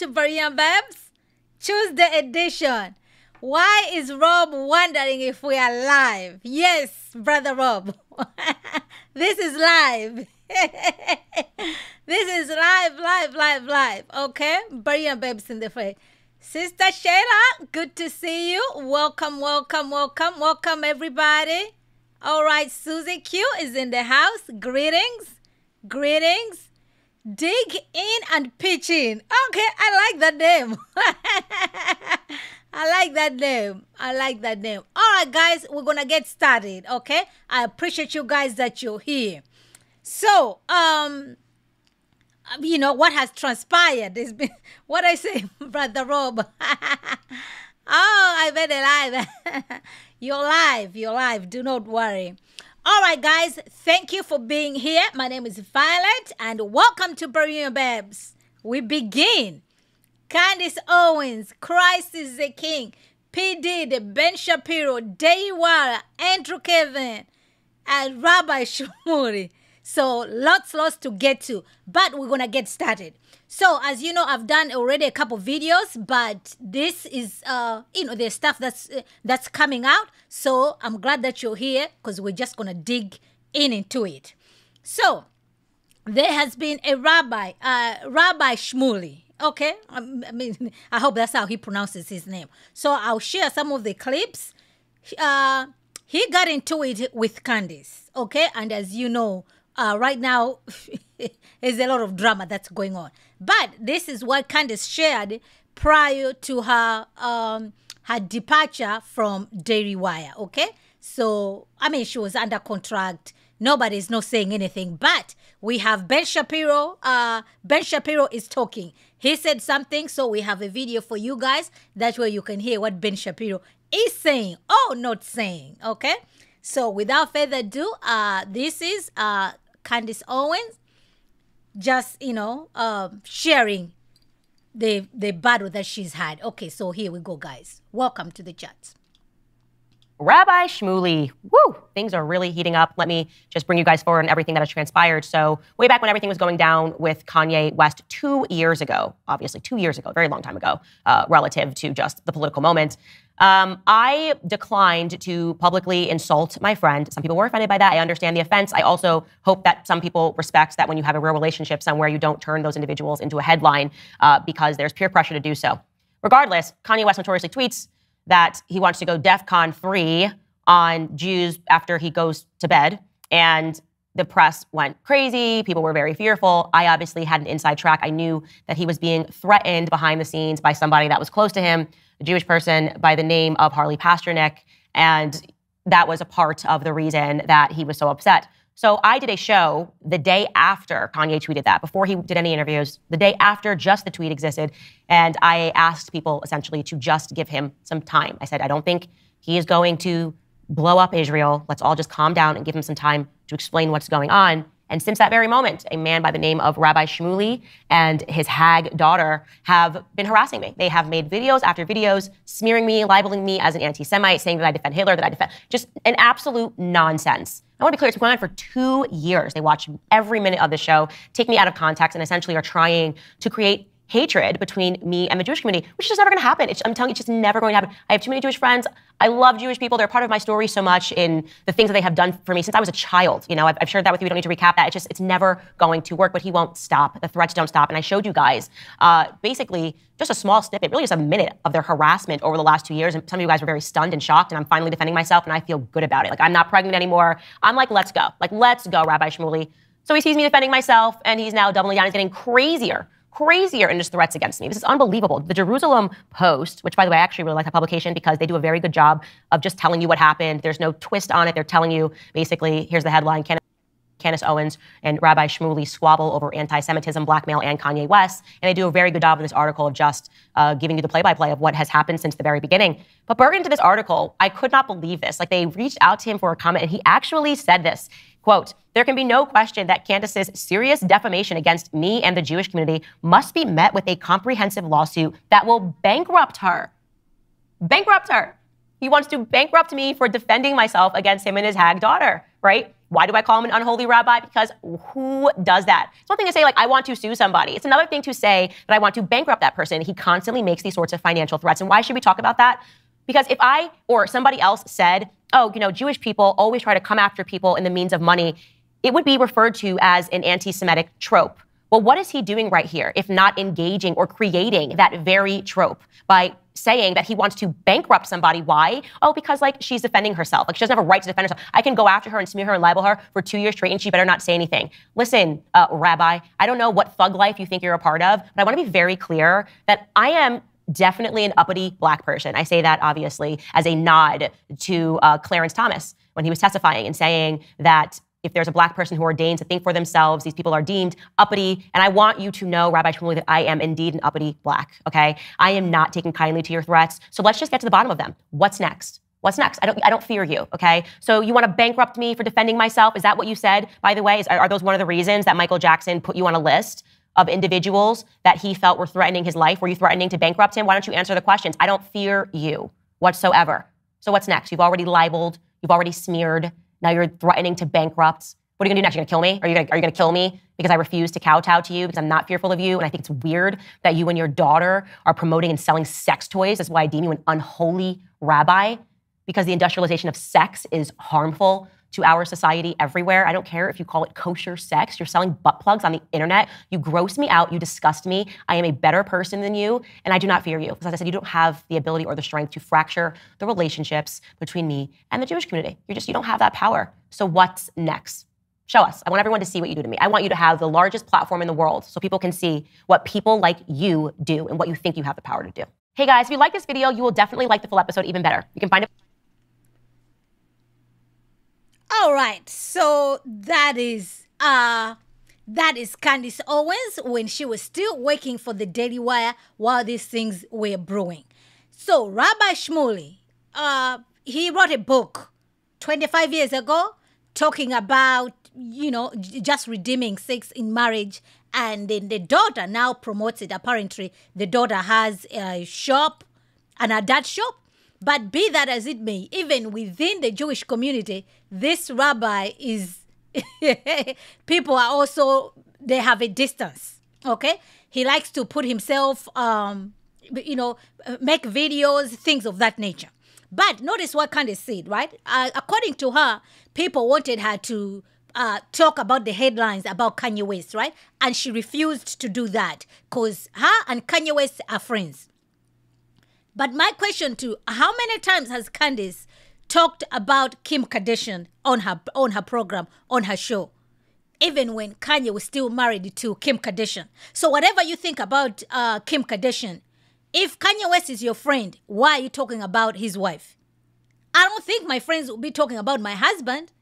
to Berean Babes Tuesday edition. Why is Rob wondering if we are live? Yes, brother Rob. this is live. this is live, live, live, live. Okay? Berean Babes in the face. Sister Shayla, good to see you. Welcome, welcome, welcome, welcome, everybody. All right, Susie Q is in the house. Greetings, greetings. Dig in and pitch in. Okay, I like that name. I like that name. I like that name. All right, guys, we're gonna get started. Okay, I appreciate you guys that you're here. So, um, you know what has transpired is what I say, brother Rob. oh, I bet alive. you're live. You're live. Do not worry. All right, guys. Thank you for being here. My name is Violet, and welcome to Berean Babes. We begin. Candace Owens, Christ is the King, P.D., Ben Shapiro, Daily Wire, Andrew Klavan, and Rabbi Shmuri. So lots, lots to get to, but we're gonna get started. So as you know, I've done already a couple videos, but this is, uh, you know, there's stuff that's uh, that's coming out. So I'm glad that you're here because we're just gonna dig in into it. So there has been a rabbi, uh, Rabbi Shmuley. Okay, Um, I mean, I hope that's how he pronounces his name. So I'll share some of the clips. Uh, he got into it with Candace. Okay, and as you know, uh, right now there's a lot of drama that's going on. But this is what Candace shared prior to her um, her departure from Daily Wire. Okay, so I mean she was under contract. Nobody's not saying anything, but we have Ben Shapiro. Uh, ben Shapiro is talking. He said something, so we have a video for you guys. That way you can hear what Ben Shapiro is saying or not saying. Okay. So without further ado, uh, this is uh, Candace Owens just you know um, sharing the the battle that she's had. Okay, so here we go, guys. Welcome to the chat. Rabbi Shmuley, woo, things are really heating up. Let me just bring you guys forward on everything that has transpired. So, way back when everything was going down with Kanye West two years ago, obviously two years ago, very long time ago, uh, relative to just the political moment, um, I declined to publicly insult my friend. Some people were offended by that. I understand the offense. I also hope that some people respect that when you have a real relationship somewhere, you don't turn those individuals into a headline uh, because there's peer pressure to do so. Regardless, Kanye West notoriously tweets that he wants to go DEFCON 3 on Jews after he goes to bed. And the press went crazy. People were very fearful. I obviously had an inside track. I knew that he was being threatened behind the scenes by somebody that was close to him, a Jewish person by the name of Harley Pasternak. And that was a part of the reason that he was so upset. So I did a show the day after Kanye tweeted that, before he did any interviews, the day after just the tweet existed. And I asked people essentially to just give him some time. I said, I don't think he is going to blow up Israel. Let's all just calm down and give him some time to explain what's going on. And since that very moment, a man by the name of Rabbi Shmuley and his hag daughter have been harassing me. They have made videos after videos smearing me, libeling me as an anti Semite, saying that I defend Hitler, that I defend just an absolute nonsense. I want to be clear, it's been going on for two years. They watch every minute of the show, take me out of context, and essentially are trying to create hatred between me and the Jewish community, which is just never going to happen. It's, I'm telling you, it's just never going to happen. I have too many Jewish friends. I love Jewish people. They're part of my story so much in the things that they have done for me since I was a child. You know, I've, I've shared that with you. We don't need to recap that. It's just, it's never going to work, but he won't stop. The threats don't stop. And I showed you guys uh, basically just a small snippet, really just a minute of their harassment over the last two years. And some of you guys were very stunned and shocked. And I'm finally defending myself and I feel good about it. Like, I'm not pregnant anymore. I'm like, let's go. Like, let's go, Rabbi Shmuley. So he sees me defending myself and he's now doubling down. He's getting crazier crazier in his threats against me. This is unbelievable. The Jerusalem Post, which by the way, I actually really like that publication because they do a very good job of just telling you what happened. There's no twist on it. They're telling you basically, here's the headline. Candace Owens and Rabbi Shmuley squabble over anti-Semitism, blackmail, and Kanye West. And they do a very good job in this article of just uh, giving you the play-by-play of what has happened since the very beginning. But Bergen into this article, I could not believe this. Like they reached out to him for a comment, and he actually said this. Quote, there can be no question that Candace's serious defamation against me and the Jewish community must be met with a comprehensive lawsuit that will bankrupt her. Bankrupt her. He wants to bankrupt me for defending myself against him and his hag daughter, right? Why do I call him an unholy rabbi? Because who does that? It's one thing to say, like, I want to sue somebody. It's another thing to say that I want to bankrupt that person. He constantly makes these sorts of financial threats. And why should we talk about that? Because if I or somebody else said, oh, you know, Jewish people always try to come after people in the means of money, it would be referred to as an anti Semitic trope. Well, what is he doing right here if not engaging or creating that very trope by saying that he wants to bankrupt somebody? Why? Oh, because like she's defending herself. Like she doesn't have a right to defend herself. I can go after her and smear her and libel her for two years straight and she better not say anything. Listen, uh, Rabbi, I don't know what thug life you think you're a part of, but I want to be very clear that I am definitely an uppity black person. I say that obviously as a nod to uh, Clarence Thomas when he was testifying and saying that if there's a black person who ordains to think for themselves, these people are deemed uppity. And I want you to know, Rabbi Shmuley, that I am indeed an uppity black, okay? I am not taking kindly to your threats. So let's just get to the bottom of them. What's next? What's next? I don't, I don't fear you, okay? So you want to bankrupt me for defending myself? Is that what you said, by the way? Is, are those one of the reasons that Michael Jackson put you on a list of individuals that he felt were threatening his life? Were you threatening to bankrupt him? Why don't you answer the questions? I don't fear you whatsoever. So what's next? You've already libeled, you've already smeared, now you're threatening to bankrupt. What are you gonna do next? You're gonna kill me? Are you gonna, are you gonna kill me because I refuse to kowtow to you because I'm not fearful of you? And I think it's weird that you and your daughter are promoting and selling sex toys. That's why I deem you an unholy rabbi because the industrialization of sex is harmful to our society everywhere. I don't care if you call it kosher sex. You're selling butt plugs on the internet. You gross me out. You disgust me. I am a better person than you, and I do not fear you. Because as I said, you don't have the ability or the strength to fracture the relationships between me and the Jewish community. You just you don't have that power. So what's next? Show us. I want everyone to see what you do to me. I want you to have the largest platform in the world so people can see what people like you do and what you think you have the power to do. Hey guys, if you like this video, you will definitely like the full episode even better. You can find it. All right, so that is uh that is Candace Owens when she was still working for the Daily Wire while these things were brewing. So Rabbi Shmuley, uh, he wrote a book 25 years ago talking about you know just redeeming sex in marriage and then the daughter now promotes it apparently the daughter has a shop an adult shop but be that as it may, even within the Jewish community, this rabbi is, people are also, they have a distance, okay? He likes to put himself, um, you know, make videos, things of that nature. But notice what Candace said, right? Uh, according to her, people wanted her to uh, talk about the headlines about Kanye West, right? And she refused to do that because her and Kanye West are friends. But my question to how many times has Candace talked about Kim Kardashian on her on her program, on her show? Even when Kanye was still married to Kim Kardashian. So whatever you think about uh, Kim Kardashian, if Kanye West is your friend, why are you talking about his wife? I don't think my friends will be talking about my husband,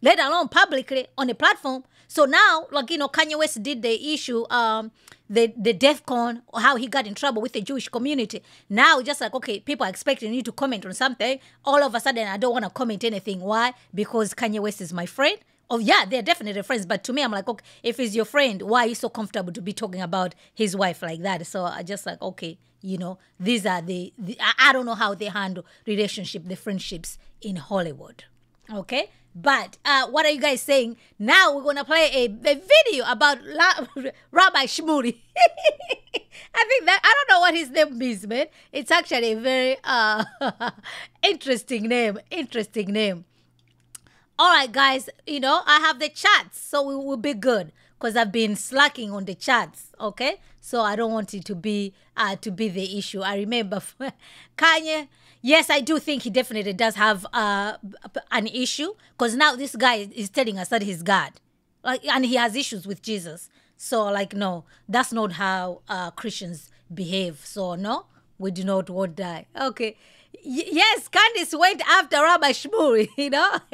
let alone publicly on a platform. So now, like you know, Kanye West did the issue, um, the the DEF CON, how he got in trouble with the Jewish community. Now, just like okay, people are expecting you to comment on something. All of a sudden, I don't want to comment anything. Why? Because Kanye West is my friend. Oh yeah, they're definitely friends. But to me, I'm like, okay, if he's your friend, why are you so comfortable to be talking about his wife like that? So I just like, okay, you know, these are the, the I don't know how they handle relationship, the friendships in Hollywood. Okay. But uh, what are you guys saying? Now we're gonna play a, a video about La- Rabbi Shmuley. I think that I don't know what his name means, man. It's actually a very uh, interesting name. Interesting name. All right, guys. You know I have the chats, so we will be good because I've been slacking on the chats. Okay, so I don't want it to be uh, to be the issue. I remember Kanye yes, I do think he definitely does have uh, an issue because now this guy is telling us that he's God, like, and he has issues with Jesus. So, like, no, that's not how uh, Christians behave. So, no, we do not want that. Okay. Yes, Candace went after Rabbi Shmuley, you know,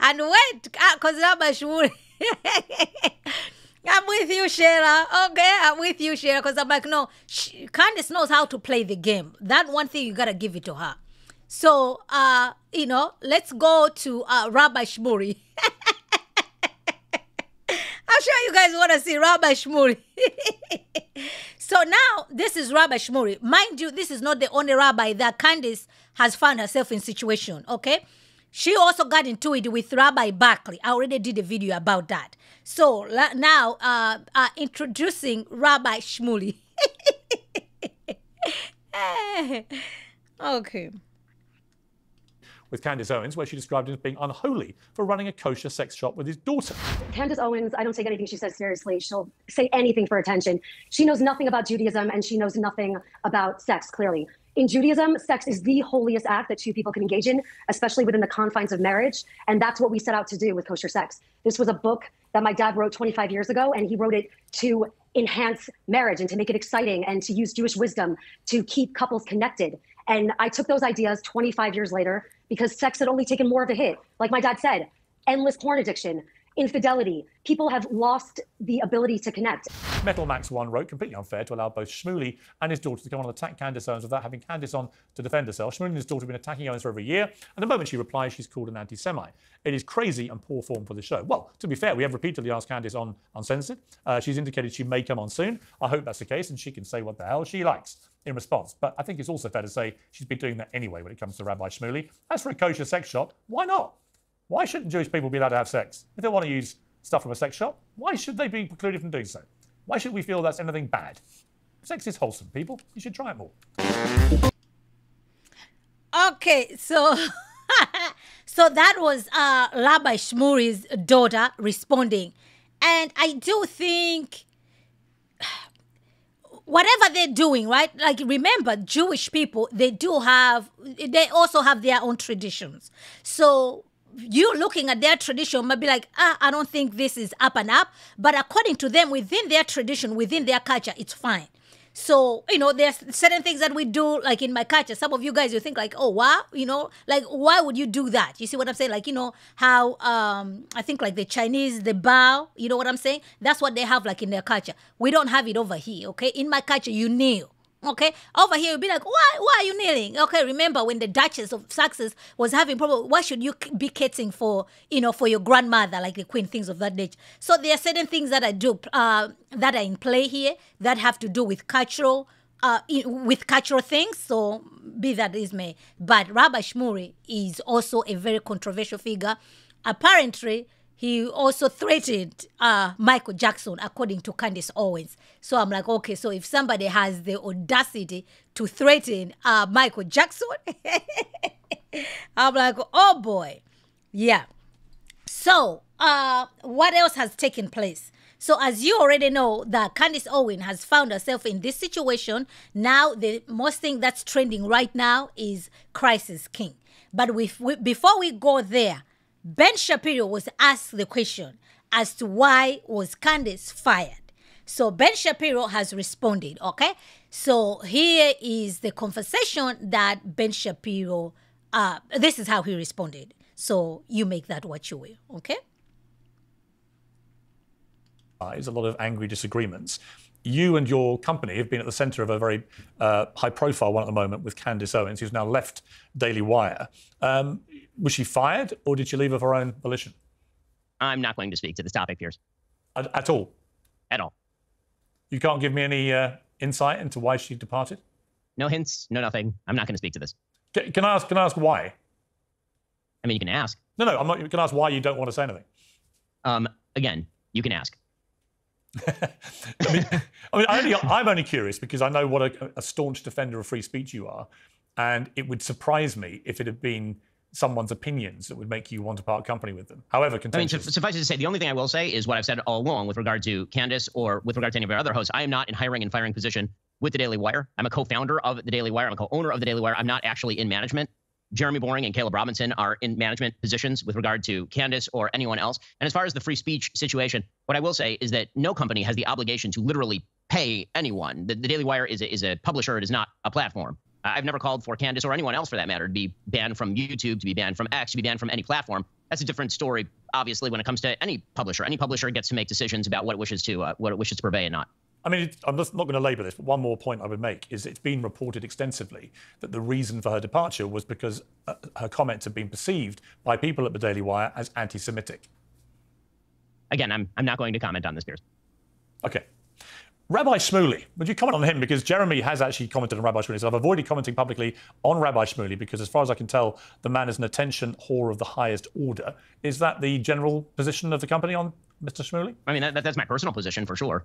and went because uh, Rabbi Shmuley. I'm with you, Shayla. Okay, I'm with you, Shayla, because I'm like, no, she, Candace knows how to play the game. That one thing you gotta give it to her. So, uh, you know, let's go to uh, Rabbi Shmuri. I'm sure you guys want to see Rabbi Shmuri. so now, this is Rabbi Shmuri. Mind you, this is not the only rabbi that Candace has found herself in situation, okay? She also got into it with Rabbi Barkley. I already did a video about that. So now, uh, uh, introducing Rabbi Shmuley. okay. with Candace Owens, where she described him as being unholy for running a kosher sex shop with his daughter. Candace Owens, I don't take anything she says seriously. She'll say anything for attention. She knows nothing about Judaism and she knows nothing about sex, clearly. In Judaism, sex is the holiest act that two people can engage in, especially within the confines of marriage. And that's what we set out to do with kosher sex. This was a book that my dad wrote 25 years ago, and he wrote it to enhance marriage and to make it exciting and to use Jewish wisdom to keep couples connected. And I took those ideas 25 years later because sex had only taken more of a hit. Like my dad said, endless porn addiction, infidelity. People have lost the ability to connect. Metal Max One wrote completely unfair to allow both Shmuley and his daughter to come on and attack Candace Owens without having Candace on to defend herself. Shmuley and his daughter have been attacking Owens for over a year, and the moment she replies, she's called an anti-Semite. It is crazy and poor form for the show. Well, to be fair, we have repeatedly asked Candace on uncensored. Uh, she's indicated she may come on soon. I hope that's the case, and she can say what the hell she likes in response. But I think it's also fair to say she's been doing that anyway when it comes to Rabbi Shmuley. As for a kosher sex shop, why not? Why shouldn't Jewish people be allowed to have sex? If they want to use stuff from a sex shop, why should they be precluded from doing so? Why should we feel that's anything bad? Sex is wholesome, people. You should try it more. Okay, so so that was uh Rabbi Shmuri's daughter responding. And I do think whatever they're doing, right? Like remember, Jewish people, they do have they also have their own traditions. So you looking at their tradition might be like, ah, I don't think this is up and up. But according to them, within their tradition, within their culture, it's fine. So, you know, there's certain things that we do, like in my culture. Some of you guys, you think like, oh, wow, you know, like, why would you do that? You see what I'm saying? Like, you know, how um I think like the Chinese, the bow, you know what I'm saying? That's what they have like in their culture. We don't have it over here, okay? In my culture, you kneel. Okay, over here you'll be like, why, why are you kneeling? Okay, remember when the Duchess of Sussex was having problem, why should you be catering for, you know, for your grandmother, like the Queen, things of that nature? So there are certain things that I do uh, that are in play here that have to do with cultural, uh, with cultural things. So be that is may, but Rabbi Shmuri is also a very controversial figure. Apparently, he also threatened uh, Michael Jackson, according to Candace Owens. So I'm like, okay, so if somebody has the audacity to threaten uh, Michael Jackson, I'm like, oh boy. Yeah. So, uh, what else has taken place? So, as you already know, that Candace Owen has found herself in this situation. Now, the most thing that's trending right now is Christ is King. But we, before we go there, Ben Shapiro was asked the question as to why was Candace fired. So Ben Shapiro has responded, okay? So here is the conversation that Ben Shapiro uh this is how he responded. So you make that what you will, okay? There's a lot of angry disagreements. You and your company have been at the centre of a very uh, high-profile one at the moment with Candace Owens, who's now left Daily Wire. Um, was she fired, or did she leave of her own volition? I'm not going to speak to this topic, Piers, At, at all? at all. You can't give me any uh, insight into why she departed? No hints, no nothing. I'm not going to speak to this. Can, can I ask? Can I ask why? I mean, you can ask. No, no. I'm not. You Can ask why you don't want to say anything? Um, again, you can ask. I mean, I mean I only, I'm only curious because I know what a, a staunch defender of free speech you are, and it would surprise me if it had been someone's opinions that would make you want to part company with them. However I mean, su- suffice it to say, the only thing I will say is what I've said all along with regard to Candace or with regard to any of our other hosts. I am not in hiring and firing position with the Daily Wire. I'm a co-founder of the Daily Wire. I'm a co-owner of the Daily Wire. I'm not actually in management. Jeremy Boring and Caleb Robinson are in management positions with regard to Candace or anyone else. And as far as the free speech situation, what I will say is that no company has the obligation to literally pay anyone. The, the Daily Wire is a, is a publisher. It is not a platform. I've never called for Candace or anyone else for that matter to be banned from YouTube, to be banned from X, to be banned from any platform. That's a different story, obviously, when it comes to any publisher. Any publisher gets to make decisions about what it wishes to uh, what it wishes to purvey and not. I mean, I'm just not going to labour this, but one more point I would make is it's been reported extensively that the reason for her departure was because uh, her comments had been perceived by people at the Daily Wire as anti-Semitic. Again, I'm I'm not going to comment on this, Piers. Okay. Rabbi Shmuley, would you comment on him? Because Jeremy has actually commented on Rabbi Shmuley. So I've avoided commenting publicly on Rabbi Shmuley because, as far as I can tell, the man is an attention whore of the highest order. Is that the general position of the company on Mr. Shmuley? I mean, that, that's my personal position for sure.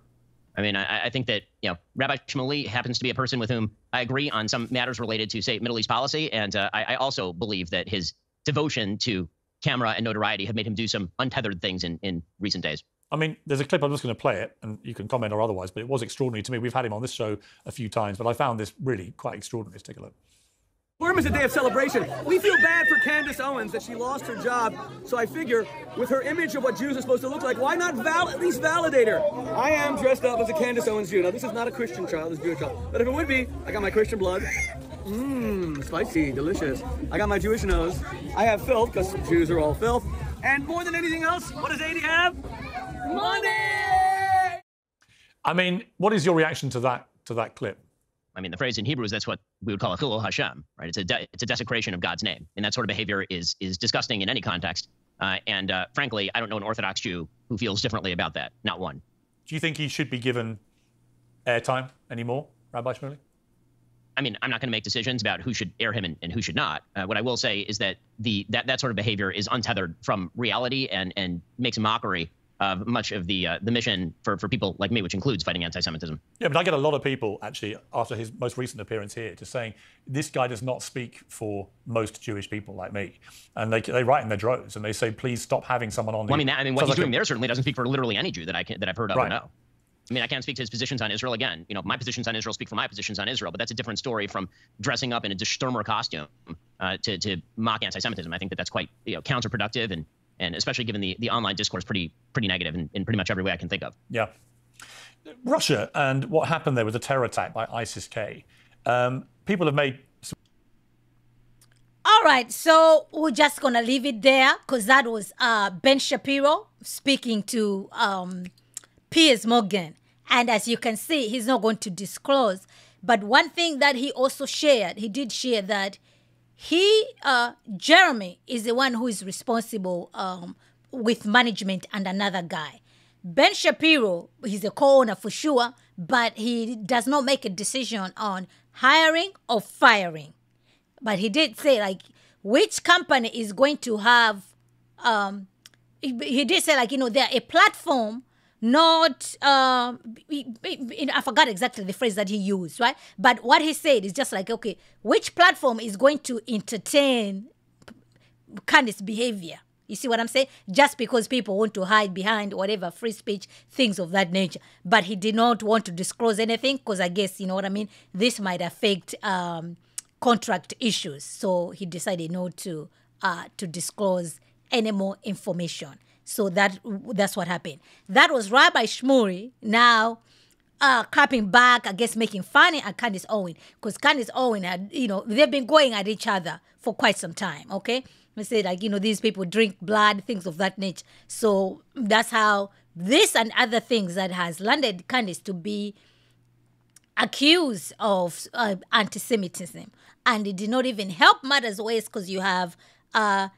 I mean, I, I, think that you know Rabbi Shmuley happens to be a person with whom I agree on some matters related to, say, Middle East policy, and uh, I, I, also believe that his devotion to camera and notoriety have made him do some untethered things in, in recent days. I mean, there's a clip, I'm just going to play it, and you can comment or otherwise, but it was extraordinary to me. We've had him on this show a few times, but I found this really quite extraordinary. Let's take a look. Purim is a day of celebration. We feel bad for Candace Owens that she lost her job. So I figure, with her image of what Jews are supposed to look like, why not val- at least validate her? I am dressed up as a Candace Owens Jew. Now, this is not a Christian child, this is a Jewish child. But if it would be, I got my Christian blood. Mmm, spicy, delicious. I got my Jewish nose. I have filth, because Jews are all filth. And more than anything else, what does 80 have? Money! I mean, what is your reaction to that to that clip? I mean, the phrase in Hebrew is that's what we would call a chilul Hashem, right? It's a de- it's a desecration of God's name, and that sort of behavior is is disgusting in any context. Uh, and uh, frankly, I don't know an Orthodox Jew who feels differently about that. Not one. Do you think he should be given airtime anymore, Rabbi Shmuley? I mean, I'm not going to make decisions about who should air him and, and who should not. Uh, what I will say is that the that, that sort of behavior is untethered from reality and and makes a mockery of much of the uh, the mission for, for people like me, which includes fighting anti-Semitism. Yeah, but I get a lot of people actually after his most recent appearance here just saying this guy does not speak for most Jewish people like me, and they they write in their droves and they say please stop having someone on. Well, I mean, that, I mean, what he's like doing a, there certainly doesn't speak for literally any Jew that I can, that I've heard of right. or know. I mean, I can't speak to his positions on Israel again. You know, my positions on Israel speak for my positions on Israel, but that's a different story from dressing up in a Stürmer costume uh, to, to mock anti-Semitism. I think that that's quite you know, counterproductive and and especially given the, the online discourse pretty pretty negative in, in pretty much every way I can think of. Yeah. Russia and what happened there with the terror attack by ISIS-K. Um, people have made. All right, so we're just gonna leave it there because that was uh, Ben Shapiro speaking to um, Piers Morgan, and as you can see, he's not going to disclose. But one thing that he also shared, he did share that he uh, jeremy is the one who is responsible um, with management and another guy. Ben shapiro he's a co-owner for sure but he does not make a decision on hiring or firing. But he did say like which company is going to have um, he, did say like you know they're a platform not um i forgot exactly the phrase that he used right? But what he said is just like okay which platform is going to entertain Candace behavior? You see what i'm saying? Just because people want to hide behind whatever free speech things of that nature. But he did not want to disclose anything because i guess you know what i mean? This might affect um, contract issues. So he decided not to uh, to disclose any more information so that that's what happened. That was Rabbi Shmuri now uh, clapping back, I guess making fun at Candace Owen. Because Candace Owen had, you know, they've been going at each other for quite some time, okay? We say like, you know, these people drink blood, things of that nature. So that's how this and other things that has landed Candace to be accused of uh, anti-Semitism. And it did not even help matters worse because you have uh,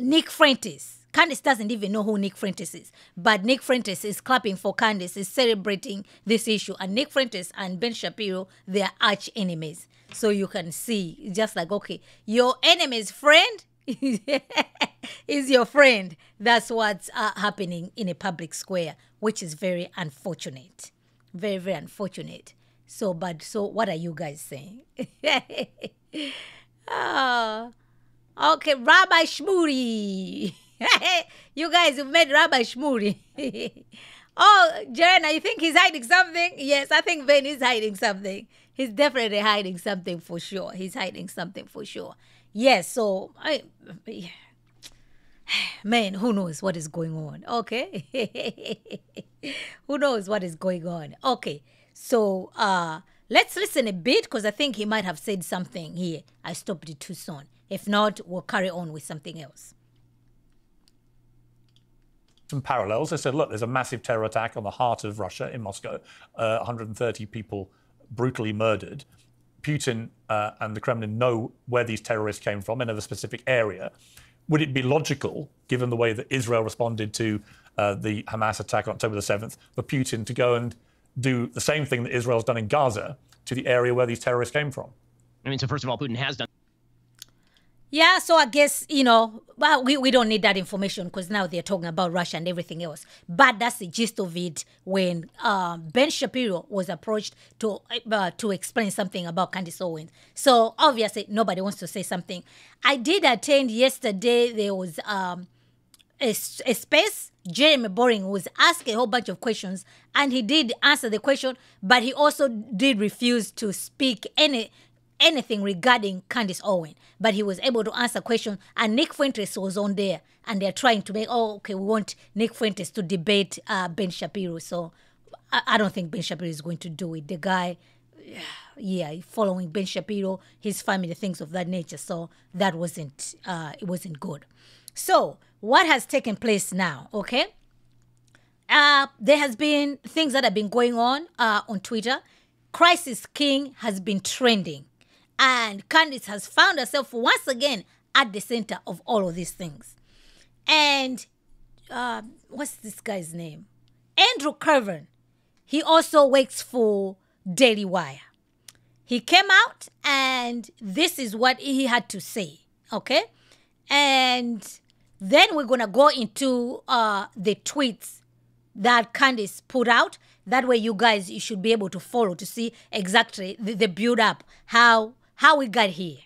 Nick Fuentes Candace doesn't even know who Nick Fuentes is, but Nick Fuentes is clapping for Candace, is celebrating this issue. And Nick Fuentes and Ben Shapiro, they are arch enemies. So you can see, just like, okay, your enemy's friend is your friend. That's what's uh, happening in a public square, which is very unfortunate. Very, very unfortunate. So, but so what are you guys saying? oh, okay, Rabbi Shmuley. you guys have met Rabbi Shmuley. oh, Joanna, you think he's hiding something? Yes, I think Ben is hiding something. He's definitely hiding something for sure. He's hiding something for sure. Yes, so I man, who knows what is going on? Okay. who knows what is going on? Okay. So uh let's listen a bit because I think he might have said something here. I stopped it too soon. If not, we'll carry on with something else some parallels. They said, look, there's a massive terror attack on the heart of Russia in Moscow, uh, 130 people brutally murdered. Putin uh, and the Kremlin know where these terrorists came from in a specific area. Would it be logical, given the way that Israel responded to uh, the Hamas attack on October the 7th, for Putin to go and do the same thing that Israel's done in Gaza to the area where these terrorists came from. I mean, so first of all, Putin has done Yeah, so I guess, you know, well, we, we don't need that information because now they're talking about Russia and everything else. But that's the gist of it when um, Ben Shapiro was approached to uh, to explain something about Candace Owens. So obviously, nobody wants to say something. I did attend yesterday, there was um, a, a space. Jeremy Boring was asked a whole bunch of questions and he did answer the question, but he also did refuse to speak any anything regarding Candace Owen, but he was able to answer questions. And Nick Fuentes was on there, and they're trying to make, oh, okay, we want Nick Fuentes to debate uh, Ben Shapiro. So I, I don't think Ben Shapiro is going to do it. The guy, yeah, following Ben Shapiro, his family, things of that nature. So that wasn't, uh, it wasn't good. So what has taken place now? Okay, uh, there has been things that have been going on uh, on Twitter. Christ is King has been trending, and Candace has found herself once again at the center of all of these things. And uh, what's this guy's name? Andrew Curran. He also works for Daily Wire. He came out, and this is what he had to say. Okay, and then we're gonna go into uh, the tweets that Candace put out. That way, you guys you should be able to follow to see exactly the, the build up, how how we got here.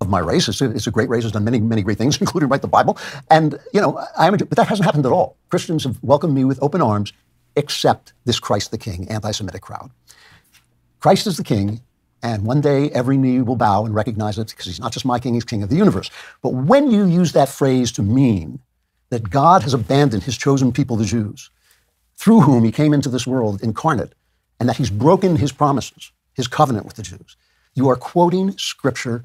of my race. It's a, it's a great race. It's done many, many great things, including write the Bible. And, you know, I'm a Jew, but that hasn't happened at all. Christians have welcomed me with open arms, except this Christ the King anti Semitic crowd. Christ is the King, and one day every knee will bow and recognize it because he's not just my King, he's King of the universe. But when you use that phrase to mean that God has abandoned his chosen people, the Jews, through whom he came into this world incarnate, and that he's broken his promises, his covenant with the Jews, you are quoting scripture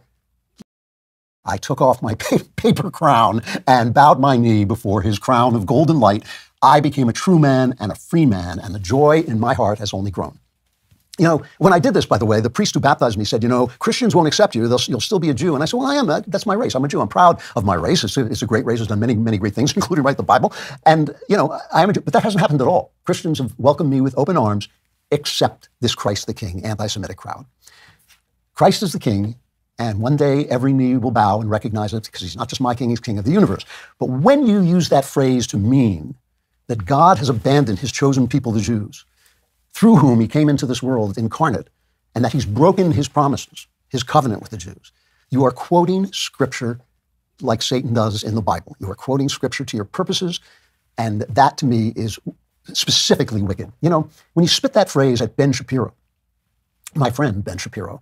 I took off my paper crown and bowed my knee before his crown of golden light. I became a true man and a free man, and the joy in my heart has only grown. You know, when I did this, by the way, the priest who baptized me said, you know, Christians won't accept you. They'll, you'll still be a Jew. And I said, well, I am. That, that's my race. I'm a Jew. I'm proud of my race. It's a, it's a great race. It's done many, many great things, including write the Bible. And, you know, I am a Jew. But that hasn't happened at all. Christians have welcomed me with open arms, except this Christ the King anti Semitic crowd. Christ is the King, and one day every knee will bow and recognize it because he's not just my king, he's king of the universe. But when you use that phrase to mean that God has abandoned his chosen people, the Jews, through whom he came into this world incarnate, and that he's broken his promises, his covenant with the Jews, you are quoting scripture like Satan does in the Bible. You are quoting scripture to your purposes, and that to me is specifically wicked. You know, when you spit that phrase at Ben Shapiro, my friend Ben Shapiro,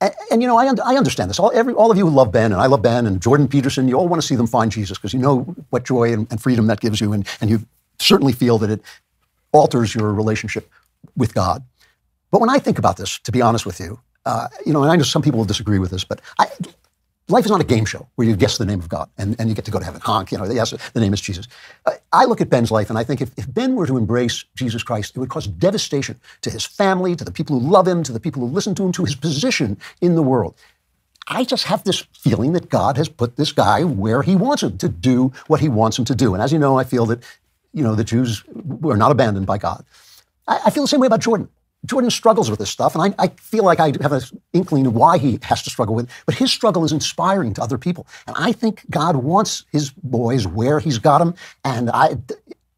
and, and, you know, I, un- I understand this. All, every, all of you who love Ben, and I love Ben, and Jordan Peterson, you all want to see them find Jesus because you know what joy and, and freedom that gives you, and, and you certainly feel that it alters your relationship with God. But when I think about this, to be honest with you, uh, you know, and I know some people will disagree with this, but I, life is not a game show where you guess the name of God and, and you get to go to heaven. Honk, you know, yes, the name is Jesus. I look at Ben's life and I think if, if Ben were to embrace Jesus Christ, it would cause devastation to his family, to the people who love him, to the people who listen to him, to his position in the world. I just have this feeling that God has put this guy where he wants him to do what he wants him to do. And as you know, I feel that, you know, the Jews were not abandoned by God. I, I feel the same way about Jordan. Jordan struggles with this stuff, and I, I, feel like I have an inkling of why he has to struggle with it. But his struggle is inspiring to other people, and I think God wants his boys where He's got them. And I,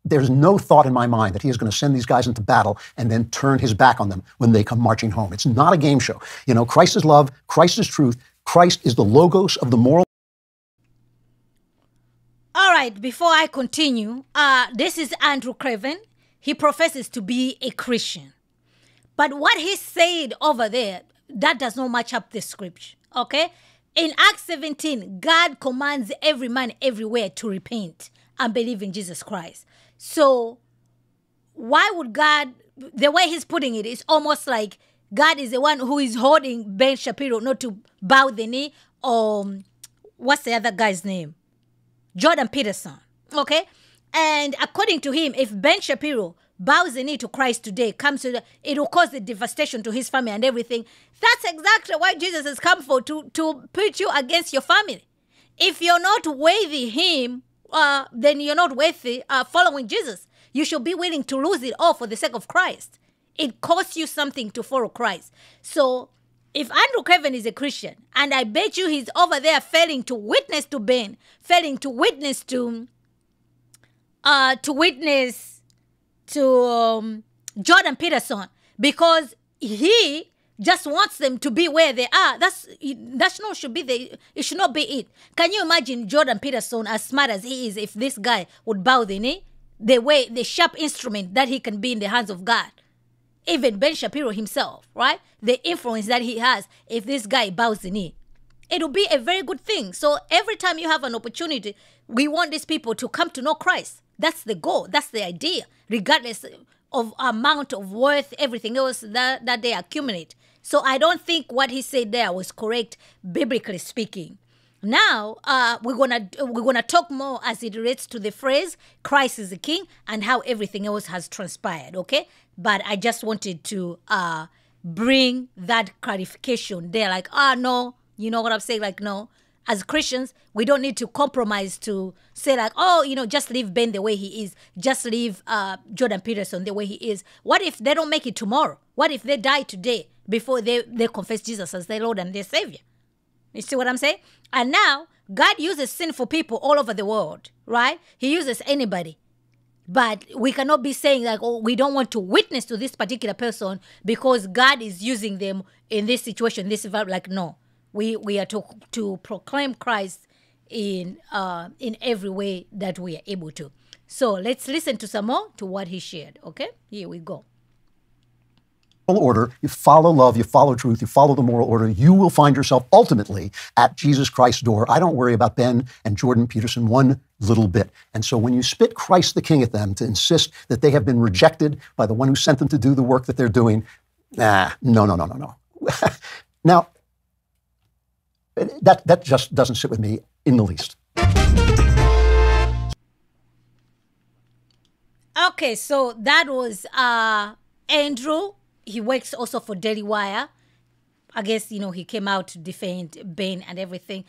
there's no thought in my mind that He is going to send these guys into battle and then turn His back on them when they come marching home. It's not a game show. You know, Christ is love. Christ is truth. Christ is the logos of the moral. All right, before I continue, uh, this is Andrew Klavan. He professes to be a Christian. But what he said over there, that does not match up the scripture. Okay? In Acts 17, God commands every man everywhere to repent and believe in Jesus Christ. So, why would God, the way he's putting it, is almost like God is the one who is holding Ben Shapiro not to bow the knee or um, what's the other guy's name? Jordan Peterson. Okay? And according to him, if Ben Shapiro bows the knee to Christ today, comes to the, it will cause the devastation to his family and everything. That's exactly why Jesus has come for to to put you against your family. If you're not worthy him uh, then you're not worthy uh, following Jesus. You should be willing to lose it all for the sake of Christ. It costs you something to follow Christ. So if Andrew Klavan is a Christian, and I bet you he's over there failing to witness to Ben, failing to witness to, uh, to witness to um, Jordan Peterson, because he just wants them to be where they are. That's that's not should be the it should not be it. Can you imagine Jordan Peterson as smart as he is if this guy would bow the knee? The way the sharp instrument that he can be in the hands of God. Even Ben Shapiro himself, right? The influence that he has if this guy bows the knee. It'll be a very good thing. So every time you have an opportunity, we want these people to come to know Christ. That's the goal. That's the idea, regardless of amount of worth, everything else that, that they accumulate. So I don't think what he said there was correct, biblically speaking. Now uh, we're gonna we're gonna talk more as it relates to the phrase "Christ is the King" and how everything else has transpired. Okay, but I just wanted to uh, bring that clarification there. Like, ah, oh, no, you know what I'm saying? Like, no, as Christians, we don't need to compromise to say like, oh, you know, just leave Ben the way he is, just leave uh, Jordan Peterson the way he is. What if they don't make it tomorrow? What if they die today before they, they confess Jesus as their Lord and their Savior? You see what I'm saying? And now God uses sinful people all over the world, right? He uses anybody. But we cannot be saying like, oh, we don't want to witness to this particular person because God is using them in this situation. This like no, we we are to to proclaim Christ in uh, in every way that we are able to. So let's listen to some more to what he shared. Okay, here we go order, you follow love, you follow truth, you follow the moral order, you will find yourself ultimately at Jesus Christ's door. I don't worry about Ben and Jordan Peterson one little bit. And so when you spit Christ the King at them to insist that they have been rejected by the one who sent them to do the work that they're doing, nah, no, no, no, no, no. now, that, that just doesn't sit with me in the least. Okay, so that was uh, Andrew he works also for Daily Wire. I guess you know he came out to defend Ben and everything.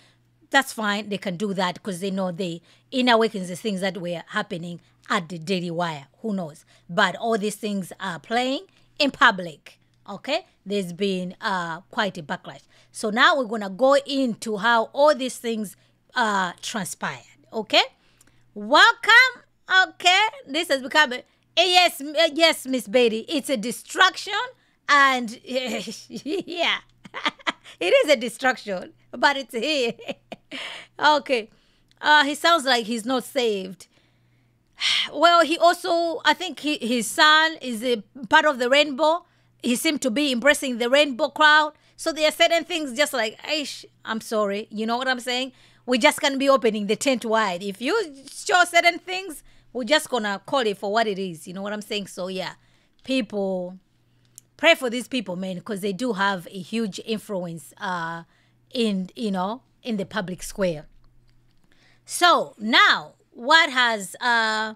That's fine. They can do that because they know the inner workings, the things that were happening at the Daily Wire. Who knows? But all these things are playing in public. Okay, there's been uh, quite a backlash. So now we're gonna go into how all these things uh, transpired. Okay, welcome. Okay, this has become a yes, yes, Miss Beatty. It's a distraction, and yeah, it is a distraction, but it's here. okay, uh, he sounds like he's not saved. Well, he also, I think he, his son is a part of the rainbow. He seemed to be embracing the rainbow crowd. So there are certain things just like, I'm sorry. You know what I'm saying? We just can't be opening the tent wide. If you show certain things, we're just gonna call it for what it is. You know what I'm saying? So yeah, people pray for these people, man, because they do have a huge influence uh, in you know in the public square. So now, what has uh,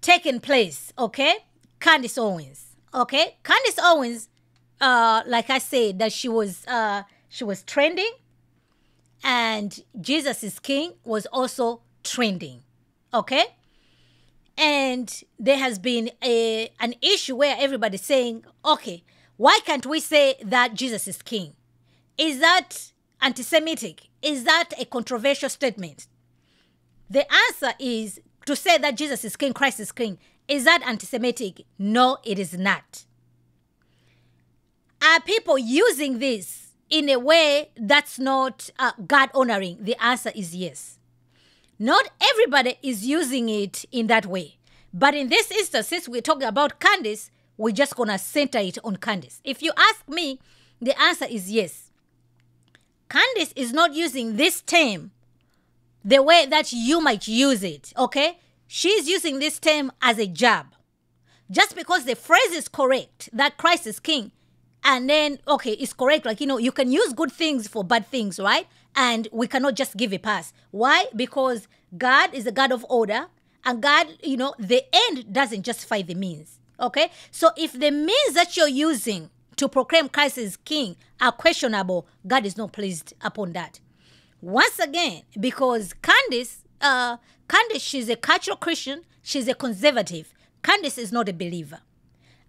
taken place? Okay, Candace Owens. Okay, Candace Owens, uh, like I said, that she was uh, she was trending, and Jesus is King was also trending. Okay, and there has been a an issue where everybody's saying, okay, why can't we say that Jesus is king? Is that anti-Semitic? Is that a controversial statement? The answer is to say that Jesus is king, Christ is king. Is that anti-Semitic? No, it is not. Are people using this in a way that's not uh, God honoring? The answer is yes. Not everybody is using it in that way. But in this instance, since we're talking about Candace, we're just going to center it on Candace. If you ask me, the answer is yes. Candace is not using this term the way that you might use it, okay? She's using this term as a jab. Just because the phrase is correct, that Christ is king, and then, okay, it's correct. Like, you know, you can use good things for bad things, right? and we cannot just give a pass. Why? Because God is a God of order, and God, you know, the end doesn't justify the means. Okay? So if the means that you're using to proclaim Christ as king are questionable, God is not pleased upon that. Once again, because Candace uh, Candace, she's a cultural Christian. She's a conservative. Candace is not a believer.